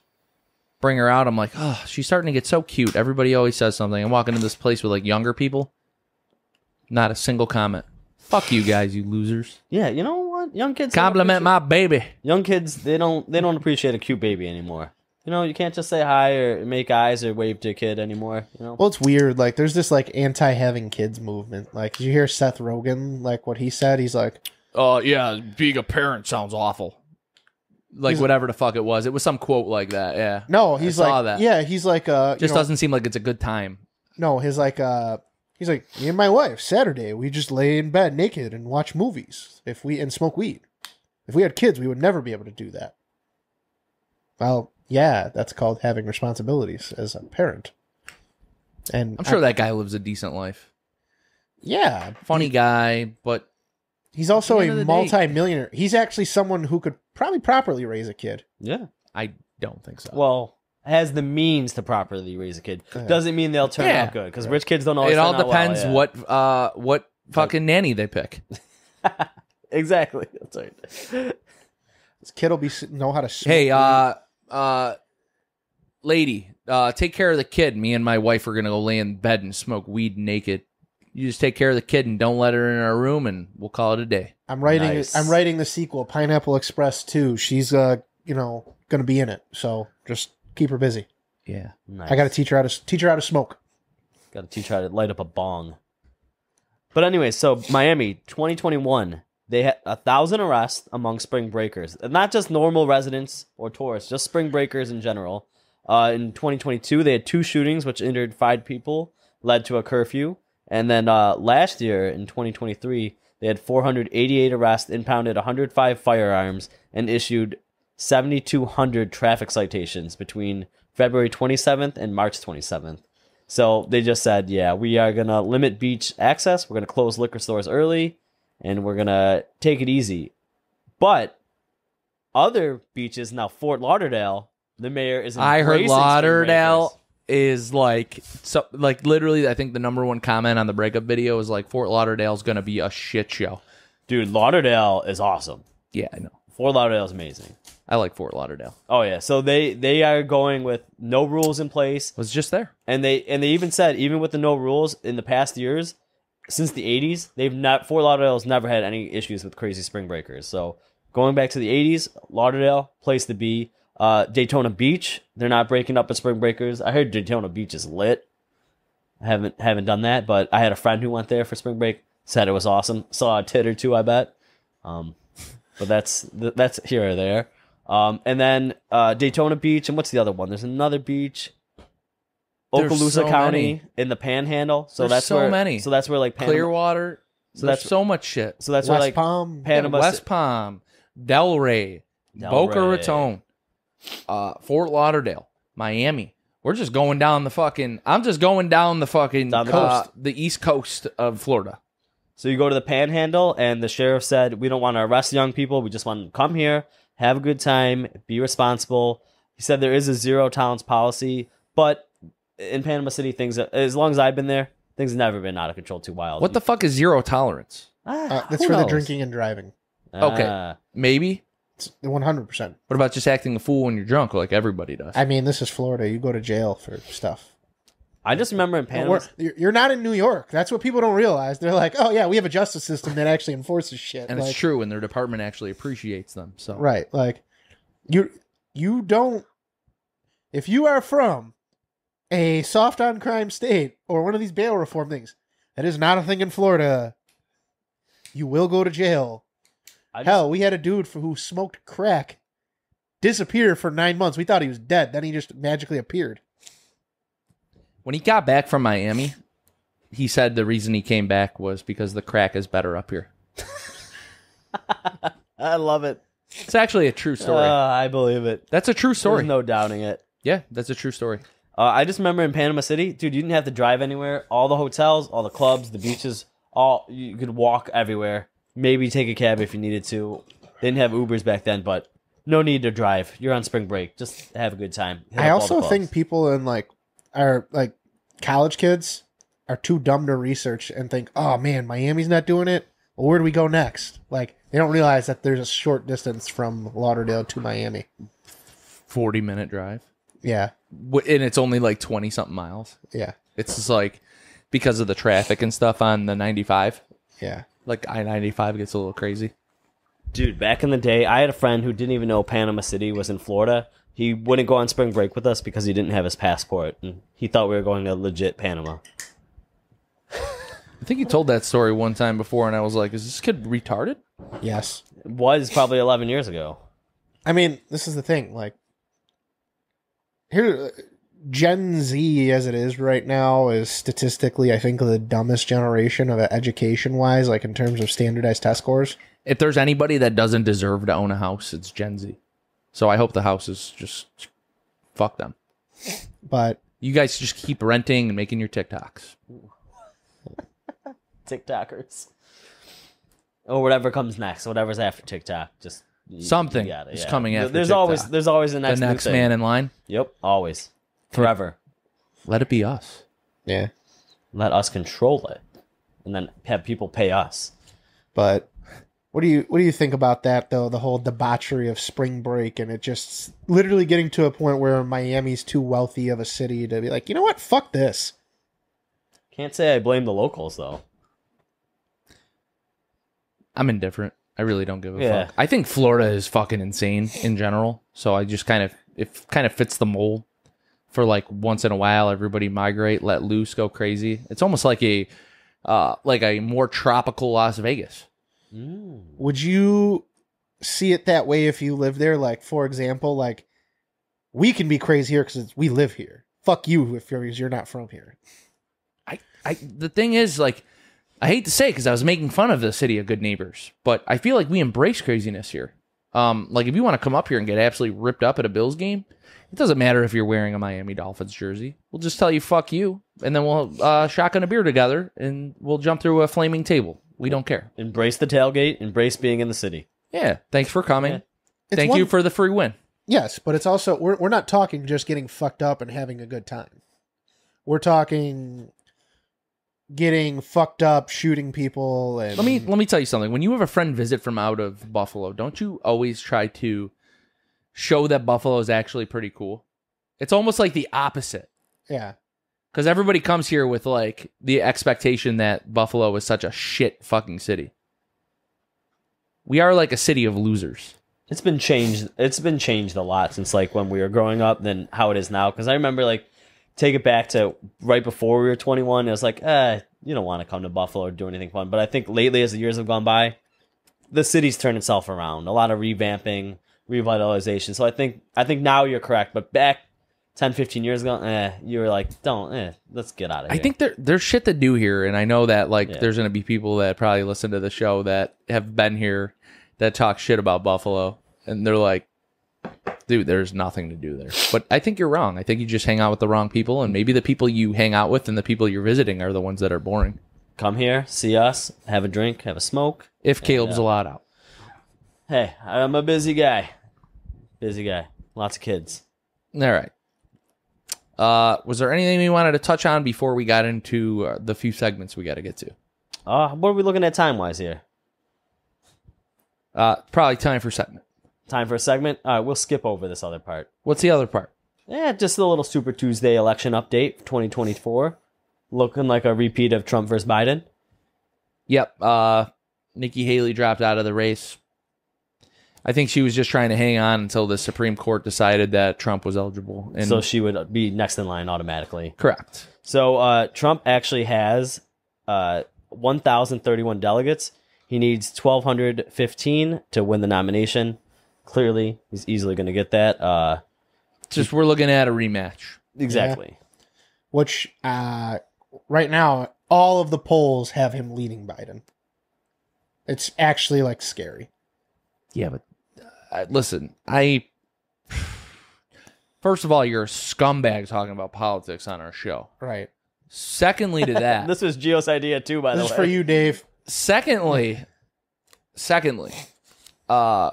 Bring her out. I'm like, oh, she's starting to get so cute. Everybody always says something. I'm walking into this place with like younger people. Not a single comment. Fuck you guys, you losers. Yeah, you know what? Young kids. don't Compliment appreciate- my baby. young kids. They don't. They don't appreciate a cute baby anymore. You know, you can't just say hi or make eyes or wave to a kid anymore. You know. Well, it's weird. Like, there's this like anti-having kids movement. Like, you hear Seth Rogen? Like, what he said? He's like, Oh yeah, being a parent sounds awful. Like He's- whatever the fuck it was, it was some quote like that. Yeah, no, he's saw like, that. yeah, he's like, uh, you just know, doesn't seem like it's a good time. no, his like, uh, he's like, me and my wife Saturday we just lay in bed naked and watch movies if we and smoke weed. If we had kids, we would never be able to do that. Well, yeah, that's called having responsibilities as a parent. And I'm sure I- that guy lives a decent life. yeah, Funny guy, but he's also At the end a of the day- multi-millionaire. He's actually someone who could probably properly raise a kid. yeah. I don't think so. Well, has the means to properly raise a kid. Doesn't mean they'll turn Yeah. out good because rich kids don't always. it all turn out well, depends yeah. what uh what fucking nanny they pick. Exactly. That's right. This kid will be know how to. Smoke Hey, uh, uh, lady, uh, take care of the kid. Me and my wife are gonna go lay in bed and smoke weed naked. You just take care of the kid and don't let her in our room, and we'll call it a day. I'm writing. Nice. I'm writing the sequel, Pineapple Express 2. She's uh, you know, gonna be in it. So just keep her busy. Yeah. Nice. I got to teach her how to teach her how to smoke. Got to teach her how to light up a bong. But anyway, so Miami, 2021, they had a thousand arrests among spring breakers, and not just normal residents or tourists, just spring breakers in general. Uh, in 2022, they had two shootings, which injured five people, led to a curfew. And then uh, last year, in 2023, they had 488 arrests, impounded 105 firearms, and issued 7,200 traffic citations between February 27th and March 27th. So they just said, yeah, we are going to limit beach access. We're going to close liquor stores early and we're going to take it easy. But other beaches, now Fort Lauderdale, the mayor is I heard Lauderdale. Is like so like literally I think the number one comment on the breakup video is like Fort Lauderdale's gonna be a shit show. Dude, Lauderdale is awesome. Yeah, I know. Fort Lauderdale is amazing. I like Fort Lauderdale. Oh yeah, so they they are going with no rules in place. Was just there. And they and they even said even with the no rules in the past years, since the '80s, they've not Fort Lauderdale's never had any issues with crazy spring breakers. So going back to the '80s, Lauderdale place to be. Uh, Daytona Beach, they're not breaking up at spring breakers. I heard Daytona Beach is lit. I haven't haven't done that, but I had a friend who went there for spring break. Said it was awesome. Saw a tit or two, I bet. Um, but that's that's here or there. Um, and then uh, Daytona Beach, and what's the other one? There's another beach. There's Okaloosa so County many. in the Panhandle. So There's that's so where, many. So that's where like Panama, Clearwater. So So there's that's- so much shit. So that's West where like Palm. Panama. West Palm, Delray, Delray. Boca Raton, uh, Fort Lauderdale, Miami, We're just going down the fucking. I'm just going down the fucking Down the uh, coast. the east coast of Florida. So you go to the Panhandle, and the sheriff said, "We don't want to arrest young people. We just want them to come here, have a good time, be responsible." He said there is a zero tolerance policy, but in Panama City, things as long as I've been there, things have never been out of control too wild. What the fuck is zero tolerance? Ah, Uh, that's who for the drinking and driving. Okay. Ah. Maybe. It's 100%. What about just acting a fool when you're drunk, like everybody does? I mean, this is Florida. You go to jail for stuff. I just remember in Panama. You're you're not in New York. That's what people don't realize. They're like, oh, yeah, we have a justice system that actually enforces shit. and like, it's true, and their department actually appreciates them. So Right. Like, you you don't. If you are from a soft on crime state or one of these bail reform things, that is not a thing in Florida. You will go to jail. I just- Hell, we had a dude for, who smoked crack disappear for nine months. We thought he was dead. Then he just magically appeared. when he got back from Miami, he said the reason he came back was because the crack is better up here. I love it. It's actually a true story. Uh, I believe it. that's a true story. There's no doubting it. yeah, that's a true story. Uh, I just remember in Panama City, dude, you didn't have to drive anywhere. All the hotels, all the clubs, the beaches, all you could walk everywhere. Maybe take a cab if you needed to. They didn't have Ubers back then, but no need to drive. You're on spring break. Just have a good time. Hit I up all the also think people in like are like college kids are too dumb to research and think, oh man, Miami's not doing it. Well, where do we go next? Like they don't realize that there's a short distance from Lauderdale to Miami. Forty minute drive, Yeah, and it's only like twenty something miles. yeah, It's just like because of the traffic and stuff on the ninety five. yeah. Like I ninety five gets a little crazy. Dude, back in the day, I had a friend who didn't even know Panama City was in Florida. He wouldn't go on spring break with us because he didn't have his passport, and he thought we were going to legit Panama. I think you told that story one time before, and I was like, "Is this kid retarded?" Yes. It was probably 11 years ago. I mean, this is the thing. Like, here, Gen Z as it is right now is statistically, I think, the dumbest generation of education wise, like in terms of standardized test scores. If there's anybody that doesn't deserve to own a house, it's Gen Z. So I hope the houses just fuck them. But You guys just keep renting and making your TikToks. TikTokers. Or whatever comes next, whatever's after TikTok. Just Something you got it, is yeah. coming after There's TikTok. always there's always the next, the new next thing. man in line, Yep, always, forever. let it be us. yeah, Let us control it, and then have people pay us. But what do you what do you think about that though? The whole debauchery of spring break and it just literally getting to a point where Miami's too wealthy of a city to be like, you know what, fuck this. Can't say I blame the locals though. I'm indifferent. I really don't give a Yeah. fuck. I think Florida is fucking insane in general. So I just kind of it kind of fits the mold for like once in a while everybody migrate, let loose, go crazy. It's almost like a uh like a more tropical Las Vegas. Would you see it that way if you live there? Like, for example, like we can be crazy here because we live here. Fuck you if you're, you're not from here. I, I the thing is like I hate to say because I was making fun of the city of good neighbors, but I feel like we embrace craziness here. Um, like if you want to come up here and get absolutely ripped up at a Bills game, it doesn't matter if you're wearing a Miami Dolphins jersey. We'll just tell you fuck you, and then we'll uh, shotgun a beer together, and we'll jump through a flaming table. We don't care. Embrace the tailgate. Embrace being in the city. Yeah, thanks for coming. Yeah. Thank one- you for the free win. Yes, but it's also we're we're not talking just getting fucked up and having a good time. We're talking getting fucked up, shooting people, and Let me let me tell you something. When you have a friend visit from out of Buffalo, don't you always try to show that Buffalo is actually pretty cool? It's almost like the opposite. yeah. Because everybody comes here with like the expectation that Buffalo is such a shit fucking city. We are like a city of losers. It's been changed. It's been changed a lot since like when we were growing up than how it is now. Because I remember like take it back to right before we were 21. It was like, eh, you don't want to come to Buffalo or do anything fun. But I think lately, as the years have gone by, the city's turned itself around. A lot of revamping, revitalization. So I think I think now you're correct. But back 10, 15 years ago, eh, you were like, don't, eh, let's get out of here. I think there there's shit to do here, and I know that like Yeah. there's gonna be people that probably listen to the show that have been here that talk shit about Buffalo, and they're like, dude, there's nothing to do there. But I think you're wrong. I think you just hang out with the wrong people, and maybe the people you hang out with and the people you're visiting are the ones that are boring. Come here, see us, have a drink, have a smoke. If Caleb's allowed out. Hey, I'm a busy guy. Busy guy. Lots of kids. All right. Uh, was there anything we wanted to touch on before we got into uh, the few segments we got to get to? Uh, what are we looking at time wise here? Uh, probably time for segment. Time for a segment? All right, we'll skip over this other part. What's the other part? Yeah, just a little Super Tuesday election update for 2024. Looking like a repeat of Trump versus Biden. Yep. Uh, Nikki Haley dropped out of the race. I think she was just trying to hang on until the Supreme Court decided that Trump was eligible. And so she would be next in line automatically. correct. So uh, Trump actually has uh, 1,031 delegates. He needs 1,215 to win the nomination. Clearly, he's easily going to get that. Uh, Just we're looking at a rematch. exactly. Which uh, right now, all of the polls have him leading Biden. It's actually like scary. Yeah, but uh, listen, I. First of all, you're a scumbag talking about politics on our show. Right. Secondly, to that, This was Gio's idea too, by the way, This is for you, Dave. secondly, secondly, uh,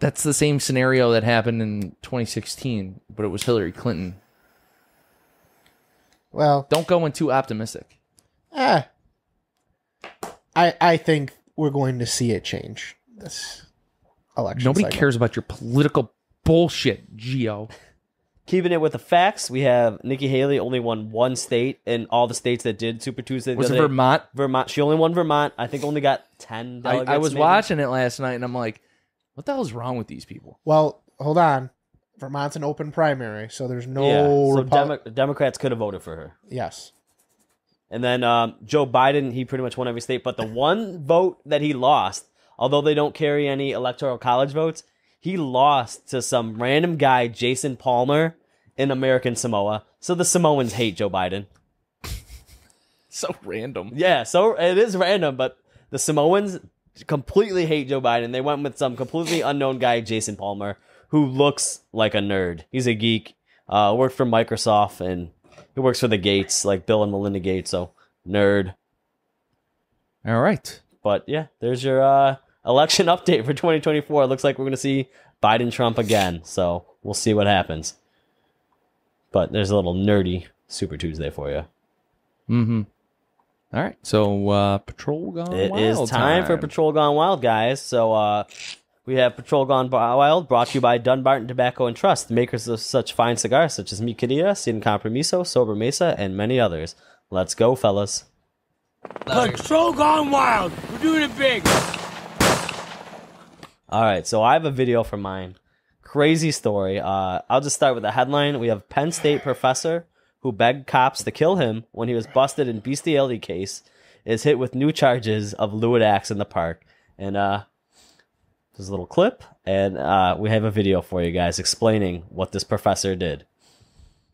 that's the same scenario that happened in 2016, but it was Hillary Clinton. Well, Don't go in too optimistic. eh. I I think we're going to see it change this election. Nobody cycle. cares about your political bullshit, Gio. Keeping it with the facts, we have Nikki Haley only won one state in all the states that did Super Tuesday. the Was it other day. Vermont? Vermont. She only won Vermont. I think only got 10 I, delegates. I was maybe. watching it last night and I'm like, what the hell is wrong with these people? Well, hold on. Vermont's an open primary, so there's no. Yeah, so Repu- Demo- Democrats could have voted for her. yes. And then um, Joe Biden, he pretty much won every state. But the one vote that he lost, although they don't carry any electoral college votes, he lost to some random guy, Jason Palmer, in American Samoa. So the Samoans hate Joe Biden. So random. Yeah, so it is random, but the Samoans completely hate Joe Biden. They went with some completely unknown guy, Jason Palmer, who looks like a nerd. He's a geek. Uh, worked for Microsoft and he works for the Gates, like Bill and Melinda Gates. So nerd. All right. But yeah, there's your uh, election update for 2024. It looks like we're going to see Biden Trump again. So we'll see what happens. But there's a little nerdy Super Tuesday for you. Mm-hmm. All right. So uh Patrol Gone It Wild is time, for Patrol Gone Wild, guys. So uh, we have Patrol Gone Wild brought to you by Dunbarton Tobacco and Trust, makers of such fine cigars such as Mi Querida, Sin Compromiso, Sobremesa, and many others. Let's go, fellas. Patrol gone wild. We're doing it big. All right, so I have a video for mine. Crazy story. Uh, I'll just start with the headline. We have Penn State professor who begged cops to kill him when he was busted in bestiality case is hit with new charges of lewd acts in the park. And uh, there's a little clip, and uh, we have a video for you guys explaining what this professor did.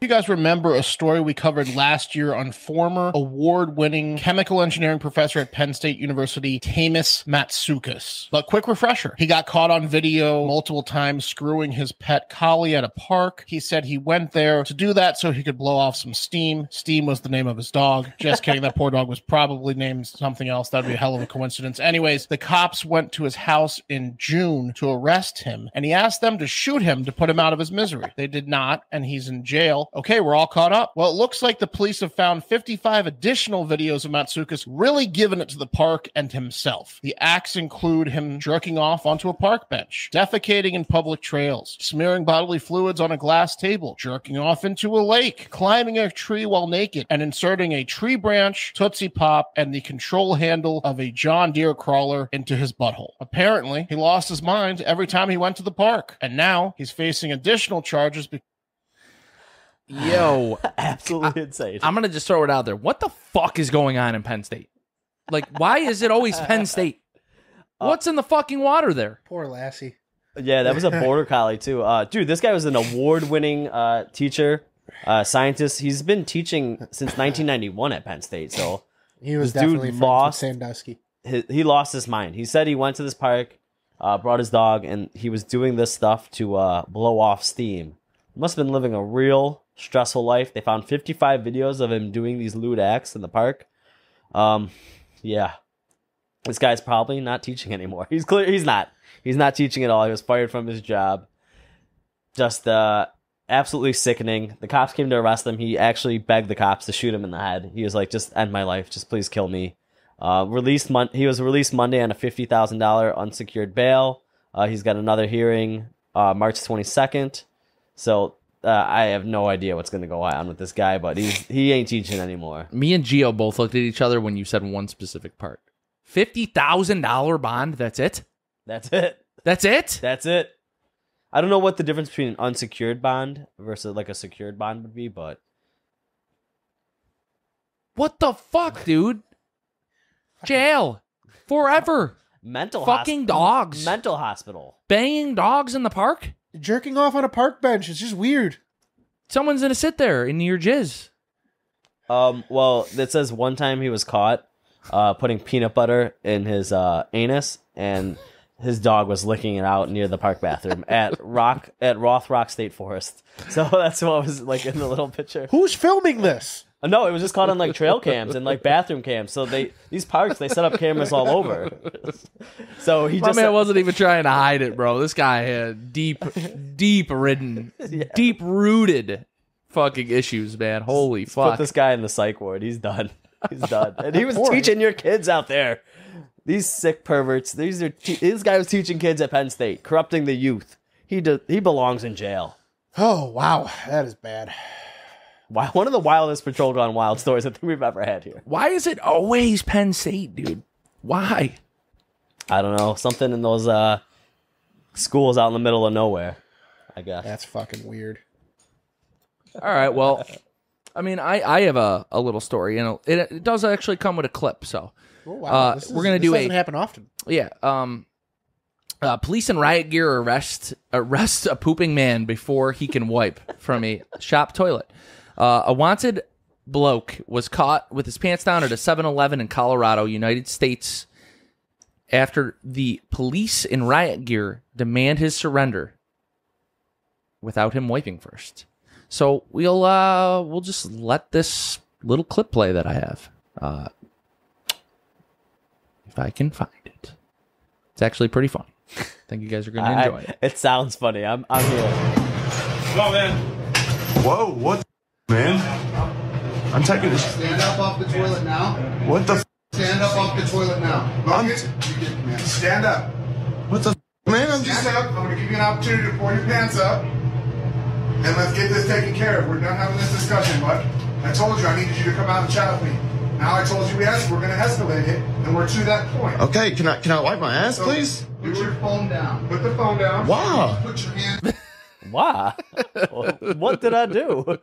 You guys remember a story we covered last year on former award winning chemical engineering professor at Penn State University, Tamis Matsoukas. But quick refresher he got caught on video multiple times screwing his pet collie at a park. He said he went there to do that so he could blow off some steam. Steam was the name of his dog. Just kidding, that poor dog was probably named something else. That'd be a hell of a coincidence. Anyways, the cops went to his house in June to arrest him, and he asked them to shoot him to put him out of his misery. They did not, and he's in jail. Okay, we're all caught up. Well, it looks like the police have found 55 additional videos of Matsoukas really giving it to the park and himself. The acts include him jerking off onto a park bench, defecating in public trails, smearing bodily fluids on a glass table, jerking off into a lake, climbing a tree while naked, and inserting a tree branch, Tootsie Pop, and the control handle of a John Deere crawler into his butthole. Apparently, he lost his mind every time he went to the park, and now he's facing additional charges Yo, Absolutely insane. I'm gonna just throw it out there. What the fuck is going on in Penn State? Like, why is it always Penn State? What's in the fucking water there? Poor Lassie. Yeah, that was a border collie too. Uh, dude, this guy was an award-winning uh, teacher, uh, scientist. He's been teaching since 1991 at Penn State. So He was This dude definitely lost- with Sandusky. he, he lost his mind. He said he went to this park, uh, brought his dog, and he was doing this stuff to uh, blow off steam. Must have been living a real stressful life. They found 55 videos of him doing these lewd acts in the park. Um, yeah, this guy's probably not teaching anymore. He's clear. He's not. He's not teaching at all. He was fired from his job. Just uh, absolutely sickening. The cops came to arrest him. He actually begged the cops to shoot him in the head. He was like, "Just end my life. Just please kill me." Uh, released mon- He was released Monday on a fifty thousand dollar unsecured bail. Uh, he's got another hearing uh, March twenty second. So uh, I have no idea what's going to go on with this guy, but he's he ain't teaching anymore. Me and Gio both looked at each other when you said one specific part. Fifty thousand dollar bond. That's it. That's it. That's it. That's it. I don't know what the difference between an unsecured bond versus like a secured bond would be, but What the fuck, dude? Jail forever. mental Fucking hosp- dogs. mental hospital. Banging dogs in the park. Jerking off on a park bench. It's just weird. Someone's gonna sit there in your jizz. Um, well, it says one time he was caught uh, putting peanut butter in his uh, anus, and his dog was licking it out near the park bathroom at Rock at Rothrock State Forest. So that's what was like in the little picture. Who's filming this? No, it was just caught on like trail cams and like bathroom cams. So they these parks they set up cameras all over. So he My just man wasn't even trying to hide it, bro. This guy had deep, deep ridden, deep rooted fucking issues, man. Holy put fuck. Put this guy in the psych ward. He's done. He's done. And he was teaching your kids out there. These sick perverts. These are te- this guy was teaching kids at Penn State, corrupting the youth. He do- he belongs in jail. Oh wow, that is bad. Wow, one of the wildest patrol gone wild stories I think we've ever had here. Why is it always Penn State, dude? Why? I don't know something in those uh schools out in the middle of nowhere. I guess. That's fucking weird. All right, well, I mean, I, I have a, a little story, and it, it does actually come with a clip. So, Oh, wow. Uh, This we're gonna this do a- doesn't happen often. yeah, um, uh, police in riot gear arrest arrest a pooping man before he can wipe from a shop toilet. Uh, a wanted bloke was caught with his pants down at a 7-Eleven in Colorado, United States, after the police in riot gear demand his surrender without him wiping first. So we'll uh we'll just let this little clip play that I have. Uh if I can find it. It's actually pretty funny. I think you guys are gonna I- enjoy it. it sounds funny. I'm I'm here. Whoa, man. Whoa, what, the man? I'm taking this. Stand up off the toilet now. What the? Stand up off the toilet now. I'm- get- man. Stand up. What the? Man, I'm just. Stand up. I'm to give you an opportunity to pull your pants up. And let's get this taken care of. We're done having this discussion, bud. I told you I needed you to come out and chat with me. Now I told you we has, we're going to escalate it, and we're to that point. Okay, can I can I wipe my ass, So, please? Put your phone down. Put the phone down. Wow. Put your hand. Why? what did I do?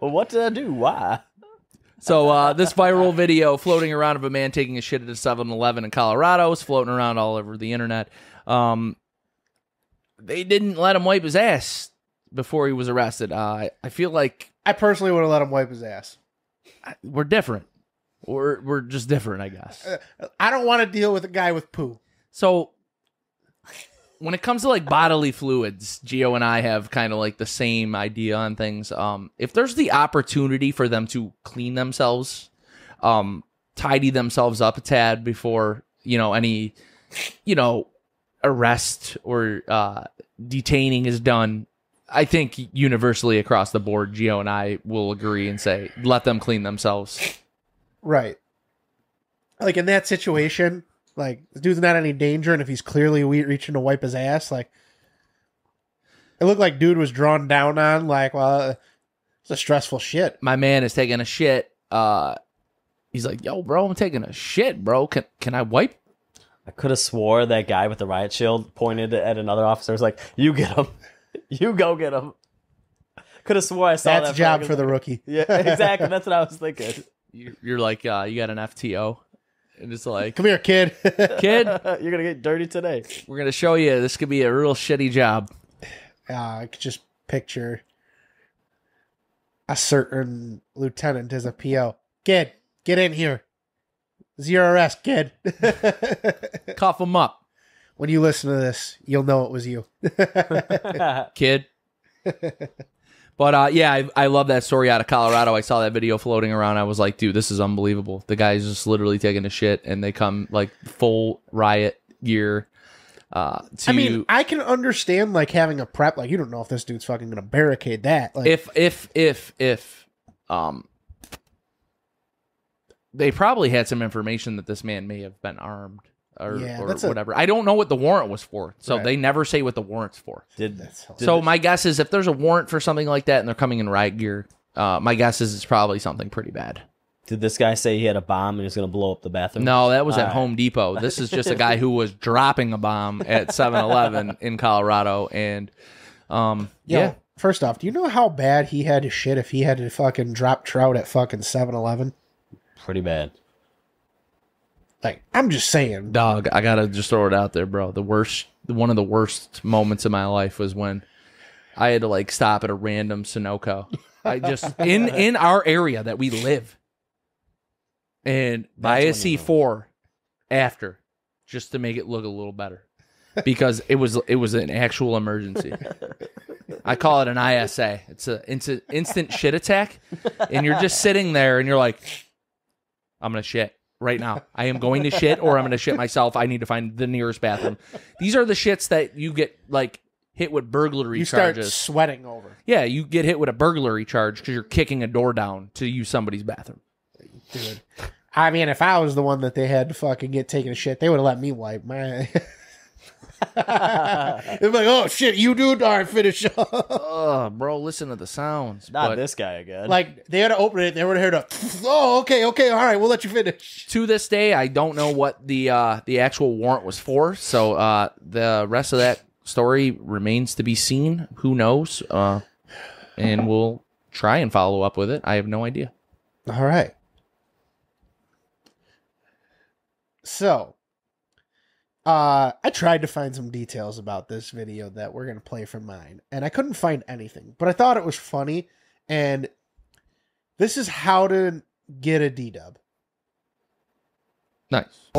what did I do? Why? So uh, this viral video floating around of a man taking a shit at a 7-Eleven in Colorado is floating around all over the internet. Um, they didn't let him wipe his ass before he was arrested. Uh, I- I feel like I personally would have let him wipe his ass. we're different. We're we're just different, I guess. I don't want to deal with a guy with poo. So when it comes to like bodily fluids, Gio and I have kind of like the same idea on things. Um, if there's the opportunity for them to clean themselves, um, tidy themselves up a tad before you know any, you know, arrest or uh, detaining is done. I think universally across the board, Gio and I will agree and say let them clean themselves. Right. Like in that situation, like the dude's not any danger, and if he's clearly reaching to wipe his ass, like it looked like dude was drawn down on. Like, well, it's a stressful shit. my man is taking a shit. Uh, he's like, "Yo, bro, I'm taking a shit, bro. Can can I wipe?" I could have swore that guy with the riot shield pointed at another officer. Was like, "You get him, you go get him." Could have swore I saw That's that. a job for the rookie. Yeah, exactly. That's what I was thinking. You- You're like, uh, you got an FTO, and it's like, Come here, kid. kid, You're gonna get dirty today. we're gonna show you this could be a real shitty job. uh, I could just picture a certain lieutenant as a PO. Kid, get in here. Zero ZRS kid. Cuff them up, when you listen to this, you'll know it was you. kid. But uh, yeah, I, I love that story out of Colorado. I saw that video floating around. I was like, dude, this is unbelievable. The guy's just literally taking a shit, and they come like full riot gear. Uh, to I mean, I can understand like having a prep. Like you don't know if this dude's fucking gonna barricade that. Like if if if if um they probably had some information that this man may have been armed or, Yeah, or a- whatever. I don't know what the warrant was for, so Right. they never say what the warrant's for. Did That's hilarious. so my guess is if there's a warrant for something like that and they're coming in riot gear, uh, my guess is it's probably something pretty bad. did this guy say he had a bomb and he was going to blow up the bathroom? No, that was at Alright. Home Depot. This is just a guy who was dropping a bomb at 7-Eleven in Colorado, and um, Yo, yeah, First off, do you know how bad he had to shit if he had to fucking drop trout at fucking 7-Eleven? Pretty bad. Like, I'm just saying. Dog, I gotta just throw it out there, bro. The worst, one of the worst moments of my life was when I had to like stop at a random Sunoco. I just in in our area that we live, and buy a That's when you C four after, just to make it look a little better, because it was it was an actual emergency. I call it an ISA. It's a instant instant shit attack, and you're just sitting there and you're like, I'm gonna shit right now. I am going to shit or I'm gonna shit myself. I need to find the nearest bathroom. These are the shits that you get like hit with burglary You start charges. sweating over. yeah, you get hit with a burglary charge because you're kicking a door down to use somebody's bathroom. Dude. I mean, if I was the one that they had to fucking get taken a shit, they would have let me wipe my. They're like, oh shit, you do? All right, finish up. Ugh, bro, listen to the sounds. Not but this guy again. like, they had to open it, they would have heard a, oh, okay, okay, all right, we'll let you finish. to this day, I don't know what the uh, the actual warrant was for. So uh, the rest of that story remains to be seen. Who knows? Uh, and we'll try and follow up with it. I have no idea. All right. So, uh, I tried to find some details about this video that we're gonna play from mine, and I couldn't find anything. But I thought it was funny, and this is how to get a D dub. Nice.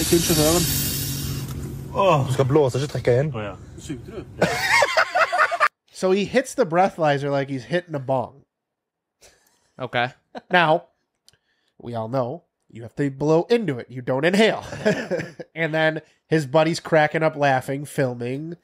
Ikke unnskyld høren. Du skal blåse, ikke trekke inn. So he hits the breathalyzer like he's hitting a bong. Okay. Now, we all know you have to blow into it. You don't inhale. and then his buddy's cracking up laughing, filming.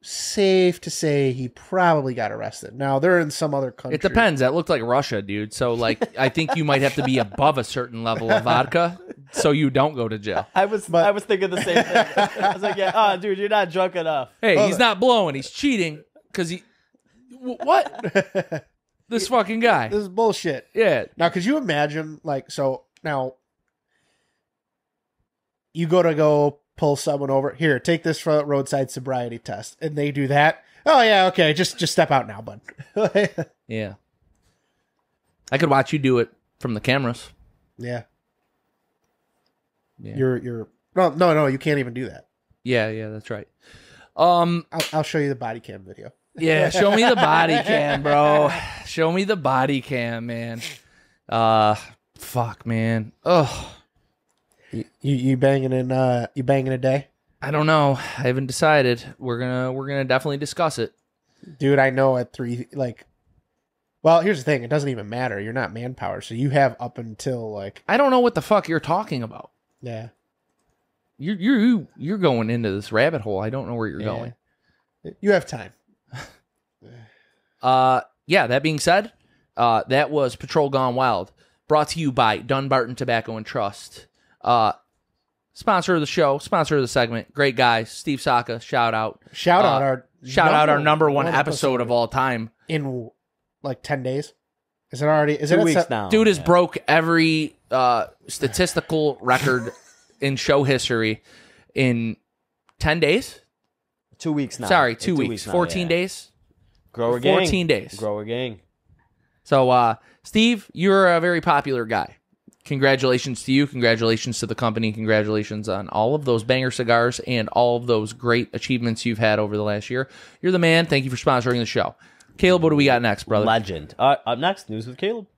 Safe to say he probably got arrested. Now they're in some other country. It depends. That looked like Russia, dude. So like, I think you might have to be above a certain level of vodka, so you don't go to jail. I was I was thinking the same thing. I was like, yeah, oh, dude, you're not drunk enough. Hey, he's not blowing. He's cheating because he. What? This fucking guy. This is bullshit. Yeah. Now, could you imagine, like, so now you go to go pull someone over. Here, take this for roadside sobriety test, and they do that. Oh yeah, okay, just just step out now, bud. Yeah. I could watch you do it from the cameras. yeah. Yeah. You're you're no no no you can't even do that. Yeah, yeah, that's right. Um, I'll, I'll show you the body cam video. Yeah, show me the body cam, bro. Show me the body cam, man. Uh, fuck, man. Ugh. You you, you banging in uh you banging a day, I don't know. I haven't decided. We're gonna we're gonna definitely discuss it. dude. I know at three like. Well, here's the thing. It doesn't even matter. You're not manpower, so you have up until like I don't know what the fuck you're talking about. yeah. You're you're you're going into this rabbit hole. I don't know where you're Yeah. going. You have time. Uh, yeah. That being said, uh, that was Patrol Gone Wild, brought to you by Dunbarton Tobacco and Trust. Uh, sponsor of the show, sponsor of the segment. Great guy, Steve Saka. Shout out, Shout out Uh, our shout out our number one, episode, of all time. in like ten days. Is it already? Is it Two at weeks se- now. Dude has yeah. broke every uh, statistical record in show history in ten days. Two weeks now. Sorry, Yeah, two, weeks, now, fourteen yeah. days. Grow a 14 gang. days. Grow a gang. So, uh, Steve, you're a very popular guy. Congratulations to you. Congratulations to the company. Congratulations on all of those banger cigars and all of those great achievements you've had over the last year. You're the man. Thank you for sponsoring the show. Caleb, what do we got next, brother? Legend. Uh, up next, news with Caleb.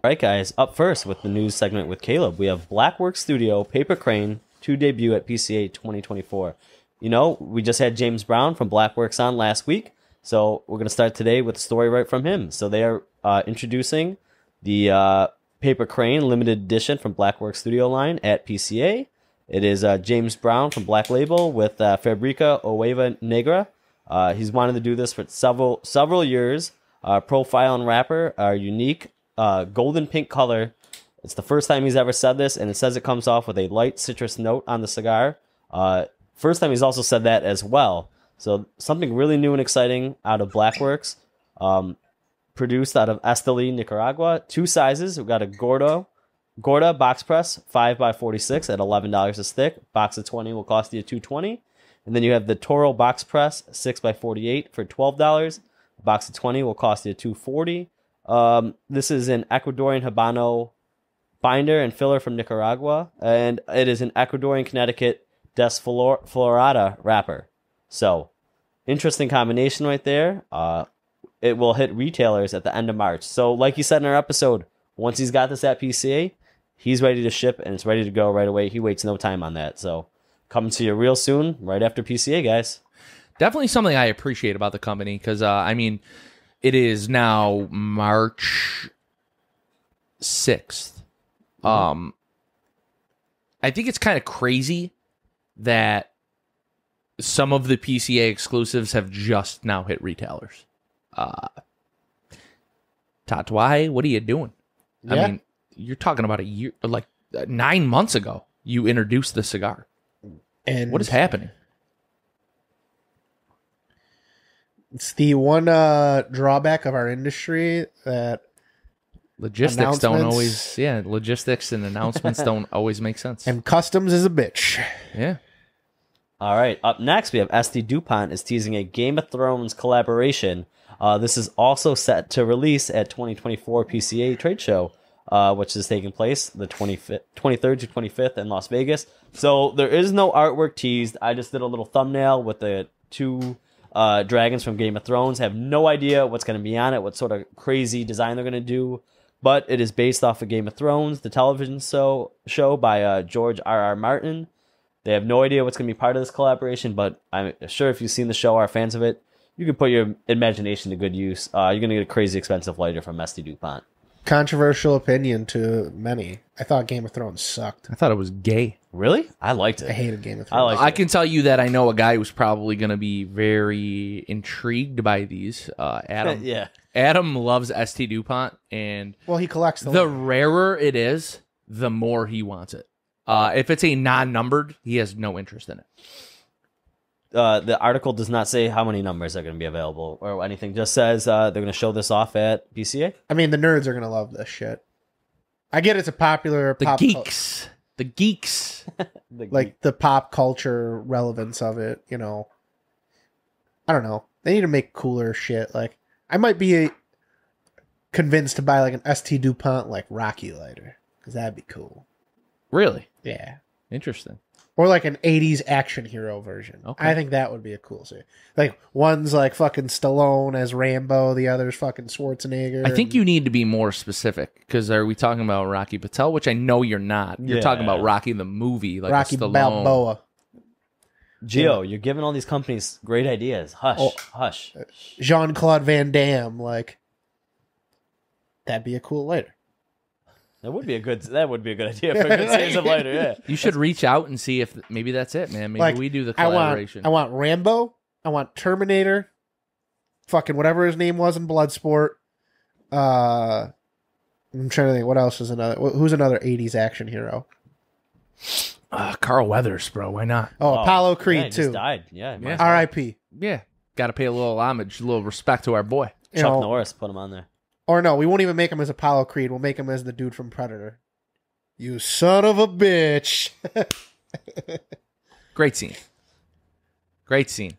All right, guys. Up first with the news segment with Caleb, we have Blackwork Studio, Paper Crane, to debut at PCA 2024. You know, we just had James Brown from Blackworks on last week, so we're gonna start today with a story right from him. So they are uh, introducing the uh, Paper Crane limited edition from Blackwork Studio line at PCA. It is uh, James Brown from Black Label with uh, Fabrica Oveja Negra. Uh, he's wanted to do this for several several years. Uh, profile and wrapper are unique, uh, golden pink color. It's the first time he's ever said this, and it says it comes off with a light citrus note on the cigar. Uh, first time he's also said that as well. So something really new and exciting out of Blackworks. Um, produced out of Esteli, Nicaragua. Two sizes. We've got a Gordo, Gorda box press, five by forty-six at eleven dollars a stick. Box of twenty will cost you two twenty. And then you have the Toro box press, six by forty-eight for twelve dollars. Box of twenty will cost you two forty. Um, this is an Ecuadorian Habano binder and filler from Nicaragua, and it is an Ecuadorian Connecticut Desflorado wrapper. So, interesting combination right there. Uh, it will hit retailers at the end of March. So, like you said in our episode, once he's got this at PCA, he's ready to ship and it's ready to go right away. He waits no time on that. So, coming to you real soon, right after PCA, guys. definitely something I appreciate about the company because uh, I mean, it is now March 6th Um, I think it's kind of crazy that some of the PCA exclusives have just now hit retailers. Uh, Tatuaje, what are you doing? I mean, you're talking about a year, like uh, nine months ago, you introduced the cigar. And What is happening? It's the one uh, drawback of our industry that Logistics don't always, yeah, logistics and announcements don't always make sense. and customs is a bitch. yeah. All right. Up next, we have ST DuPont is teasing a Game of Thrones collaboration. Uh, this is also set to release at 2024 PCA trade show, uh, which is taking place the 25th, 23rd to 25th in Las Vegas. So there is no artwork teased. I just did a little thumbnail with the two uh, dragons from Game of Thrones. Have no idea what's going to be on it, what sort of crazy design they're going to do. But it is based off of Game of Thrones, the television show show by uh, George R. R. Martin. They have no idea what's going to be part of this collaboration, but I'm sure if you've seen the show, are fans of it, you can put your imagination to good use. Uh, you're going to get a crazy expensive lighter from ST DuPont. Controversial opinion to many. I thought Game of Thrones sucked. I thought it was gay. Really? I liked it. I hated Game of I Thrones. like I it. can tell you that I know a guy who's probably going to be very intrigued by these. Uh, Adam. yeah. Adam loves ST DuPont, and well, he collects the, the rarer it is, the more he wants it. Uh, if it's a non-numbered, he has no interest in it. Uh, the article does not say how many numbers are going to be available or anything. Just says uh, they're going to show this off at PCA. I mean, the nerds are gonna love this shit. I get it's a popular The pop cul- geeks, the geeks. The- like the pop culture relevance of it. You know, I don't know. They need to make cooler shit. Like I might be a, convinced to buy like an ST Dupont like Rocky lighter because that'd be cool. really Yeah. interesting. Or like an '80s action hero version. Okay. I think that would be a cool series. Like one's like fucking Stallone as Rambo, the other's fucking Schwarzenegger. I think and- you need to be more specific because are we talking about Rocky Patel, which I know you're not. You're talking about Rocky the movie, like a Rocky Stallone. Balboa, Gio, you're giving all these companies great ideas. Hush, Oh. hush. Jean Claude Van Damme. Like that'd be a cool lighter. That would be a good. That would be a good idea for a good series of lighter. Yeah. You should reach out and see if maybe that's it, man. Maybe like we do the I want, collaboration. I want Rambo. I want Terminator. Fucking whatever his name was in Bloodsport. Uh, I'm trying to think. What else is another? wh- Who's another '80s action hero? uh, Carl Weathers, bro. Why not? Oh, Apollo yeah, Creed he just too. died. Yeah. Yeah. R.I.P. Yeah, got to pay a little homage, a little respect to our boy. You Chuck know, Norris put him on there. Or no, we won't even make him as Apollo Creed. We'll make him as the dude from Predator. You son of a bitch. Great scene. Great scene.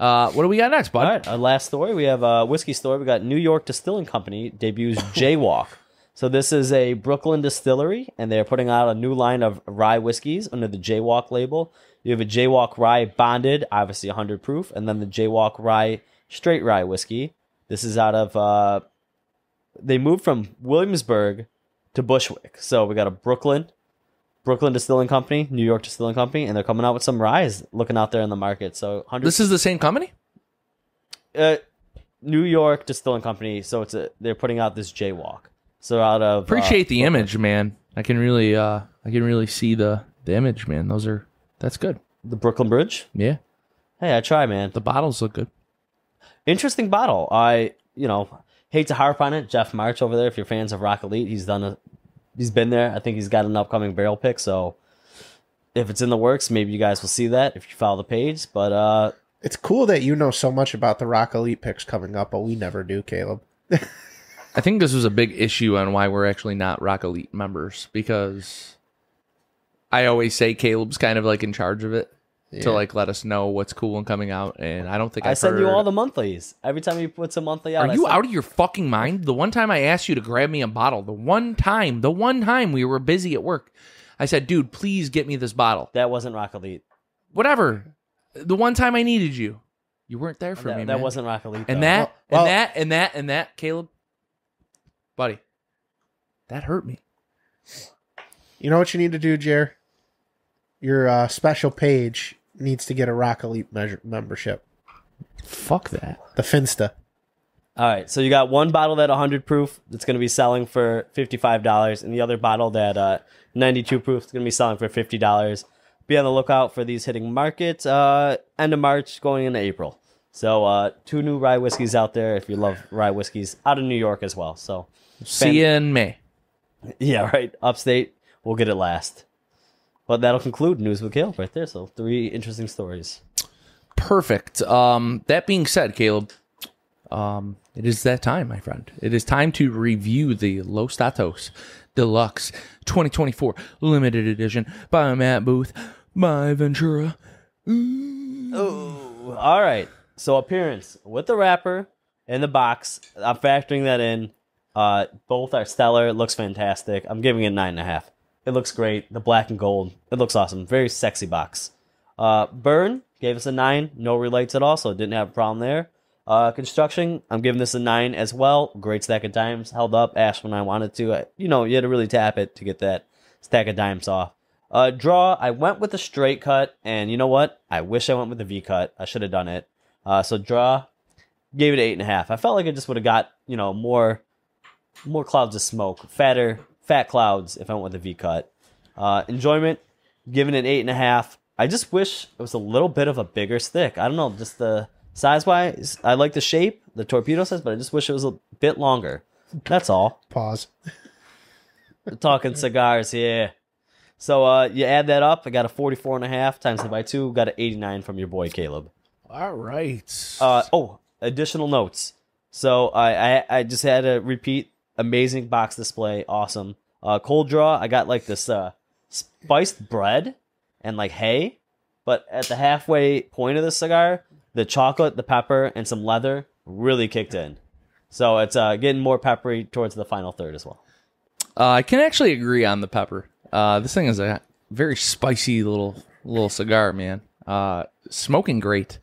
Uh, what do we got next, bud? All right, our last story. We have a whiskey store. We got New York Distilling Company debuts Jaywalk. So this is a Brooklyn distillery, and they're putting out a new line of rye whiskeys under the Jaywalk label. You have a Jaywalk rye bonded, obviously 100 proof, and then the Jaywalk rye straight rye whiskey. This is out of. Uh, they moved from Williamsburg to Bushwick. So we got a Brooklyn, Brooklyn Distilling Company, New York Distilling Company, and they're coming out with some ryes looking out there in the market. So hundred. This is the same company. uh, New York Distilling Company. So it's a they're putting out this Jaywalk. So out of uh, Appreciate the image, man. I can really, uh, I can really see the the image, man. Those are that's good. the Brooklyn Bridge. Yeah, Hey, I try, man. the bottles look good. interesting bottle. I you know hate to harp on it. Jeff March over there. If you're fans of Rock Elite, he's done a he's been there. I think he's got an upcoming barrel pick. So if it's in the works, maybe you guys will see that if you follow the page. But uh, It's cool that you know so much about the Rock Elite picks coming up, but we never do, Caleb. I think this was a big issue on why we're actually not Rock Elite members because I always say Caleb's kind of like in charge of it to like let us know what's cool and coming out, and I don't think I I've send you heard- all the monthlies every time he puts a monthly out. Are I you send- out of your fucking mind? The one time I asked you to grab me a bottle, the one time, the one time we were busy at work, I said, "Dude, please get me this bottle." That wasn't Rock Elite. Whatever. The one time I needed you, you weren't there for That, me. that man. wasn't Rock Elite. And though. that, Well- and that, and that, and that, Caleb, buddy, that hurt me. You know what you need to do, Jer? Your uh, special page needs to get a Rock Elite measure- membership. Fuck that. The Finsta. All right, so you got one bottle that 100 proof that's going to be selling for $55, and the other bottle that uh, 92 proof is going to be selling for $50. Be on the lookout for these hitting market uh, end of March, going into April. So uh, two new rye whiskeys out there if you love rye whiskeys out of New York as well. So See you in May. yeah, right, upstate, we'll get it last. But that'll conclude news with Caleb right there. So three interesting stories. Perfect. Um, that being said, Caleb, um, it is that time, my friend. It is time to review the Los Statos Deluxe 2024 limited edition by Matt Booth, by Ventura. Oh, all right. So appearance with the wrapper in the box. I'm factoring that in. Uh, both are stellar. It looks fantastic. I'm giving it nine and a half. It looks great. The black and gold. It looks awesome. Very sexy box. Uh, Burn gave us a nine. No relates at all, so didn't have a problem there. Uh, construction, I'm giving this a nine as well. Great stack of dimes. Held up Ash when I wanted to. I, you know, you had to really tap it to get that stack of dimes off. Uh, draw, I went with a straight cut, and you know what? I wish I went with a V cut. I should have done it. Uh, so draw, gave it eight and a half. I felt like it just would have got you know more, more clouds of smoke, fatter, fat clouds if I went with the V cut. Uh, enjoyment, giving an eight and a half. I just wish it was a little bit of a bigger stick. I don't know, just the size wise. I like the shape, the torpedo size, but I just wish it was a bit longer. That's all. Pause. We're talking cigars, yeah. So uh, you add that up, I got a 44 and a half times it by two, got an 89 from your boy Caleb. All right. Uh, oh, additional notes. So I, I I just had to repeat. Amazing box display, awesome. Uh, cold draw. I got like this uh, spiced bread and like hay, but at the halfway point of the cigar, the chocolate, the pepper, and some leather really kicked in. So it's uh, getting more peppery towards the final third as well. Uh, I can actually agree on the pepper. Uh, this thing is a very spicy little little cigar, man. Uh, smoking great.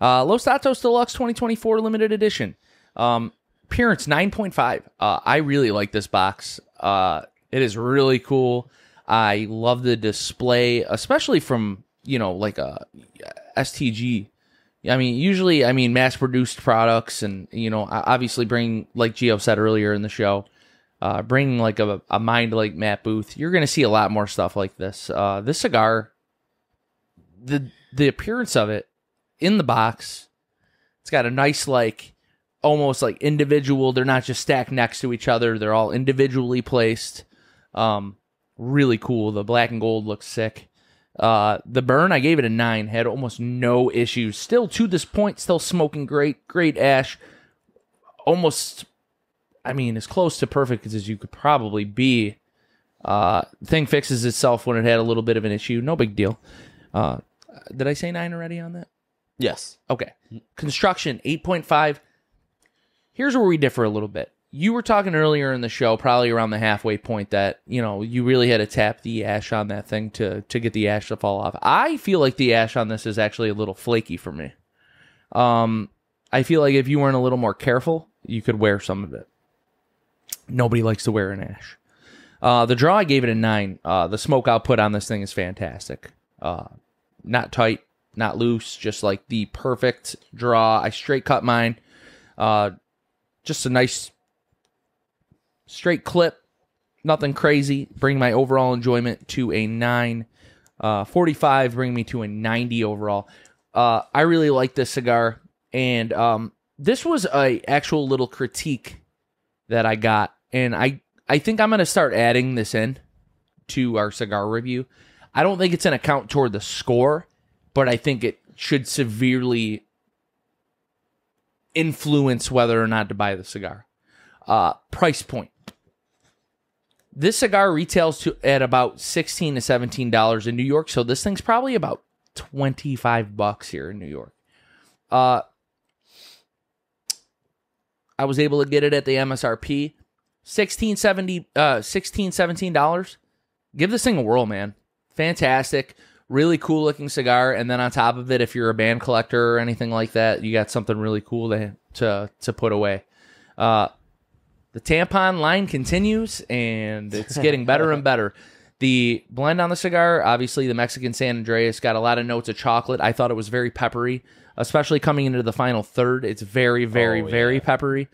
Uh, Los Statos Deluxe 2024 limited edition. Um, appearance 9.5. Uh, I really like this box. Uh, it is really cool. I love the display, especially from you know like a STG. I mean, usually, I mean, mass produced products, and you know, obviously, bring like Gio said earlier in the show, uh, bring like a, a mind like Matt Booth, you're gonna see a lot more stuff like this. Uh, this cigar, the the appearance of it in the box, it's got a nice like almost like individual. They're not just stacked next to each other. They're all individually placed. Um, really cool. The black and gold looks sick. Uh, the burn, I gave it a nine. Had almost no issues. Still to this point, still smoking great. Great ash. Almost, I mean, as close to perfect as you could probably be. Uh, thing fixes itself when it had a little bit of an issue. No big deal. Uh, did I say nine already on that? Yes. Okay. Construction, 8.5. Here's where we differ a little bit. You were talking earlier in the show, probably around the halfway point, that, you know, you really had to tap the ash on that thing to, to get the ash to fall off. I feel like the ash on this is actually a little flaky for me. Um, I feel like if you weren't a little more careful, you could wear some of it. Nobody likes to wear an ash. Uh, the draw, I gave it a nine. Uh, the smoke output on this thing is fantastic. Uh, not tight, not loose, just like the perfect draw. I straight cut mine. Uh, just a nice straight clip, nothing crazy. Bring my overall enjoyment to a nine. Uh, 45 bring me to a 90 overall. Uh, I really like this cigar, and um, this was a actual little critique that I got, and I I think I'm gonna start adding this in to our cigar review. I don't think it's an account toward the score, but I think it should severely influence whether or not to buy the cigar. Uh, price point. This cigar retails to at about sixteen to seventeen dollars in New York, so this thing's probably about twenty five bucks here in New York. Uh, I was able to get it at the MSRP, 16 70 uh 16 17 dollars. Give this thing a whirl, man. Fantastic, really cool looking cigar, and then on top of it, if you're a band collector or anything like that, you got something really cool to to to put away. Uh, the tampon line continues, and it's getting better and better. The blend on the cigar, obviously, the Mexican San Andrés got a lot of notes of chocolate. I thought it was very peppery, especially coming into the final third. It's very, very, Oh, very yeah. peppery.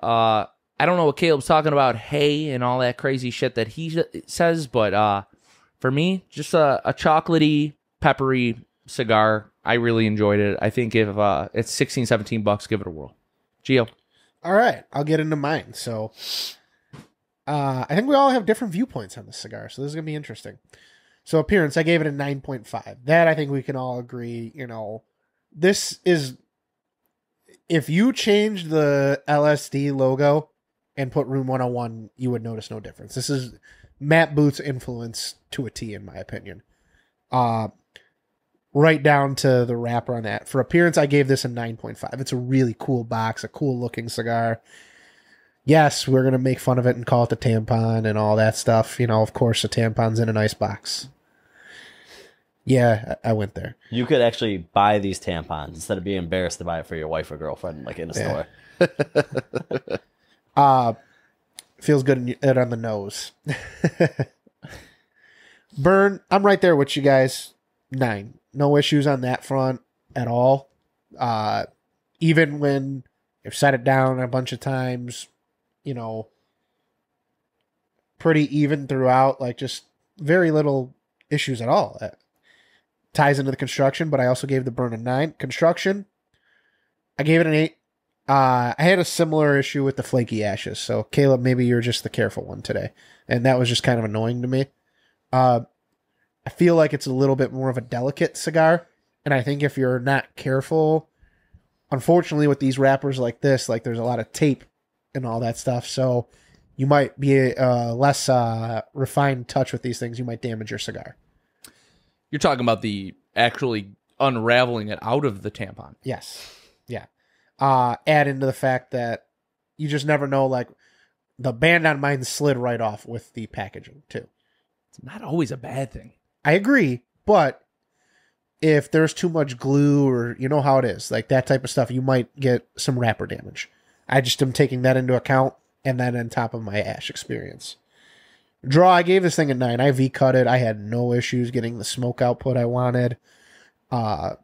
Uh, I don't know what Caleb's talking about, hay and all that crazy shit that he says, but uh, for me, just a, a chocolatey, peppery cigar. I really enjoyed it. I think if uh, it's 16, 17 bucks, give it a whirl. Gio. All right, I'll get into mine. So, uh, I think we all have different viewpoints on this cigar, so this is gonna be interesting. So, appearance, I gave it a nine point five. That I think we can all agree. You know, this is if you change the LSD logo and put Room One Hundred One, you would notice no difference. This is Matt Booth's influence to a T, in my opinion. Uh right down to the wrapper on that. For appearance, I gave this a 9.5. It's a really cool box, a cool looking cigar. Yes, we're going to make fun of it and call it the tampon and all that stuff. You know, of course, the tampon's in a nice box. Yeah, I I went there. You could actually buy these tampons instead of being embarrassed to buy it for your wife or girlfriend, like in a Yeah. store. Uh feels good it on the nose. Burn, I'm right there with you guys. Nine. No issues on that front at all. Uh even when you've set it down a bunch of times, you know, pretty even throughout, like just very little issues at all. That ties into the construction, but I also gave the burn a nine. Construction, I gave it an eight. Uh, I had a similar issue with the flaky ashes. So Caleb, maybe you're just the careful one today, and that was just kind of annoying to me. Uh, I feel like it's a little bit more of a delicate cigar, and I think if you're not careful, unfortunately, with these wrappers like this, like there's a lot of tape and all that stuff, so you might be uh, less uh, refined touch with these things. You might damage your cigar. You're talking about the actually unraveling it out of the tampon. Yes. Uh add into the fact that you just never know like the band on mine slid right off with the packaging too. It's not always a bad thing. I agree, but if there's too much glue or you know how it is, like that type of stuff, you might get some wrapper damage. I just am taking that into account and then on top of my ash experience. Draw, I gave this thing a nine. I V cut it. I had no issues getting the smoke output I wanted. Uh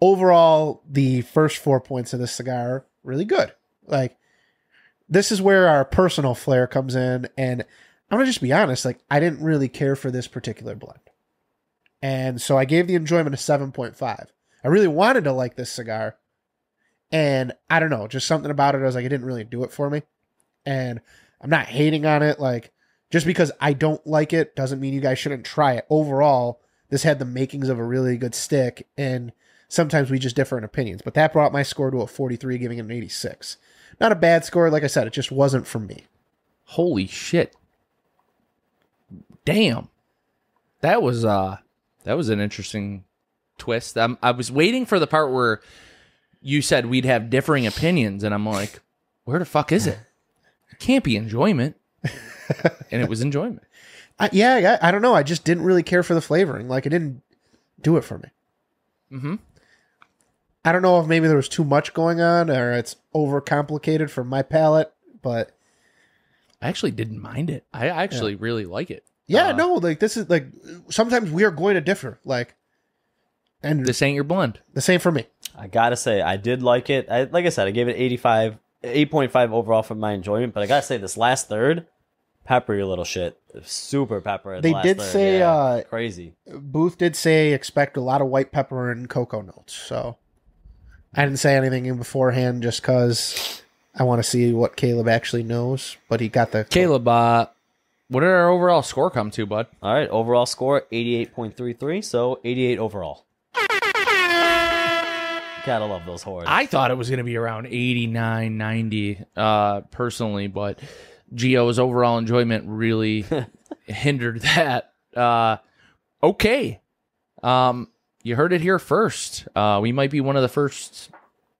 overall, the first four points of this cigar really good. Like this is where our personal flair comes in, and I'm gonna just be honest. Like I didn't really care for this particular blend, and so I gave the enjoyment a seven point five. I really wanted to like this cigar, and I don't know, just something about it. I was like, it didn't really do it for me, and I'm not hating on it. Like just because I don't like it doesn't mean you guys shouldn't try it. Overall, this had the makings of a really good stick, and sometimes we just differ in opinions. But that brought my score to a 43, giving it an 86. Not a bad score, like I said, it just wasn't for me. Holy shit. Damn. That was uh that was an interesting twist. Um, I was waiting for the part where you said we'd have differing opinions and I'm like, where the fuck is it? It can't be enjoyment. and it was enjoyment. I, yeah, I, I don't know. I just didn't really care for the flavoring. Like, it didn't do it for me. Mhm. I don't know if maybe there was too much going on or it's overcomplicated for my palate, but I actually didn't mind it. I actually really like it. Yeah, Uh, no, like this is like sometimes we are going to differ. Like, and This ain't your blend. the same for me. I gotta say, I did like it. I, like I said, I gave it 85, 8.5 overall for my enjoyment. But I gotta say, this last third, peppery little shit, super pepper. in the They last did third, say, yeah. uh, crazy. Booth did say expect a lot of white pepper and cocoa notes. So I didn't say anything beforehand just because I want to see what Caleb actually knows. But he got the Caleb, uh, what did our overall score come to, bud? All right, overall score 88.33, so 88 overall. Gotta love those horns. I thought it was going to be around 89, 90, uh, personally, but Gio's overall enjoyment really hindered that. Uh, okay. Um, you heard it here first. Uh, we might be one of the first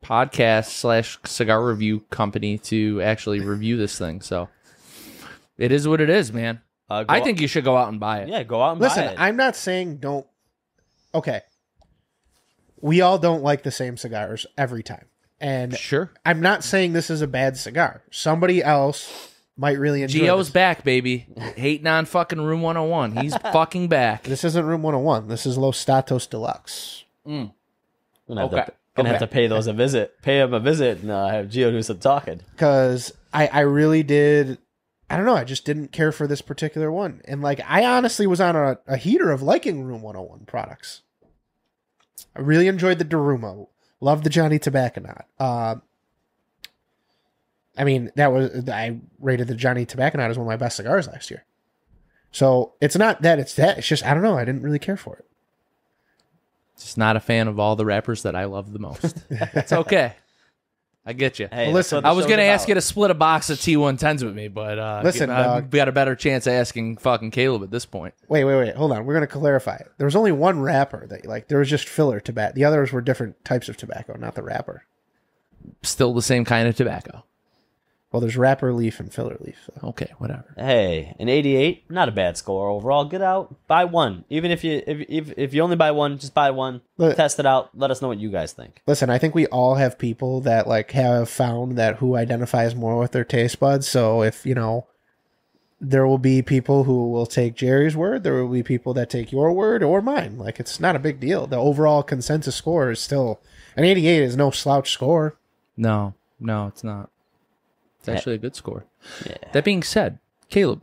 podcast slash cigar review company to actually review this thing. So it is what it is, man. Uh, go I out- think you should go out and buy it. yeah, go out and Listen, buy it. I'm not saying don't. Okay. We all don't like the same cigars every time. And Sure. I'm not saying this is a bad cigar. Somebody else might really enjoy Gio's this. back, baby. Hating on fucking Room 101. He's fucking back. This isn't Room 101. This is Los Statos Deluxe. gonna have, okay. to, gonna have to pay those a visit, pay him a visit, and uh, have Gio do some talking. because I, I really did I don't know, I just didn't care for this particular one. And like I honestly was on a, a heater of liking Room 101 products. I really enjoyed the Daruma. Loved the Johnny Tobacconaut. Uh, I mean, that was I rated the Johnny Tobacconaut as one of my best cigars last year. So it's not that it's that, it's just I don't know, I didn't really care for it. Just not a fan of all the rappers that I love the most. It's okay. I get you. Hey, Well, listen, I was gonna ask you to split a box of T110s with me, but uh, Listen, I've dog. got a better chance of asking fucking Caleb at this point. Wait, wait, wait. Hold on. We're gonna clarify. There was only one wrapper that like there was just filler tobacco. The others were different types of tobacco, not the wrapper. Still the same kind of tobacco. Well, there's wrapper leaf and filler leaf. So. Okay, whatever. Hey, an 88, not a bad score overall. Get out, buy one. Even if you if if, if you only buy one, just buy one. Look- test it out. Let us know what you guys think. Listen, I think we all have people that like have found that who identifies more with their taste buds. So if you know, there will be people who will take Jerry's word. There will be people that take your word or mine. Like it's not a big deal. The overall consensus score is still an 88 is no slouch score. No, no, it's not. It's actually a good score. That being said, Caleb,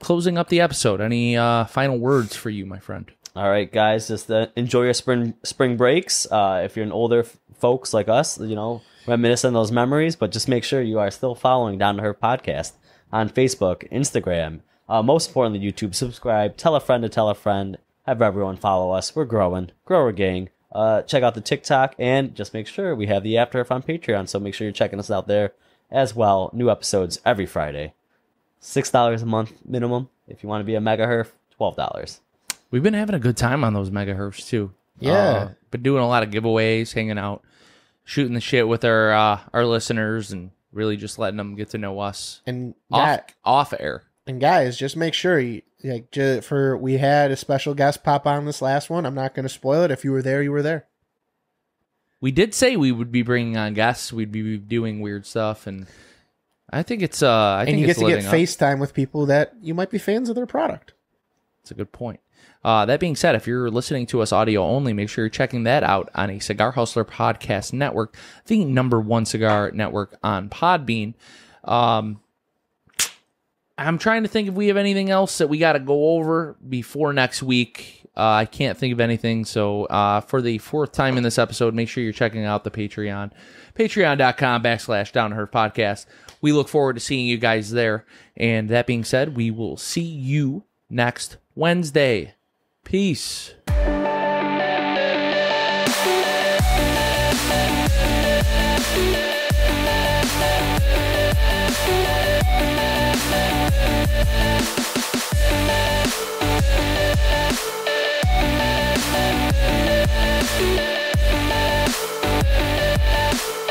closing up the episode. Any uh, final words for you, my friend? All right, guys, just uh, enjoy your spring spring breaks. Uh, if you're an older f- folks like us, you know, reminiscing those memories, but just make sure you are still following Down to Herf podcast on Facebook, Instagram, uh, most importantly, YouTube. Subscribe, tell a friend to tell a friend. Have everyone follow us. We're growing, grower gang. Uh, check out the TikTok and just make sure we have the After Earth on Patreon. So make sure you're checking us out there as well. New episodes every Friday. Six dollars a month minimum. If you want to be a mega herf, twelve dollars. We've been having a good time on those megahertz too. Yeah. Uh, been doing a lot of giveaways, hanging out, shooting the shit with our uh, our listeners, and really just letting them get to know us And off guy- off air. and guys, just make sure you like ju- for we had a special guest pop on this last one. I'm not going to spoil it. If you were there, you were there. We did say we would be bringing on guests. We'd be doing weird stuff, and I think it's uh, I and think you get to get up. FaceTime with people that you might be fans of their product. That's a good point. Uh, that being said, if you're listening to us audio only, make sure you're checking that out on a Cigar Hustler podcast network, the number one cigar network on Podbean. Um, I'm trying to think if we have anything else that we got to go over before next week. Uh, I can't think of anything. So uh, for the fourth time in this episode, make sure you're checking out the Patreon, patreon.com backslash down to herf podcast. We look forward to seeing you guys there. And that being said, we will see you next Wednesday. Peace. You.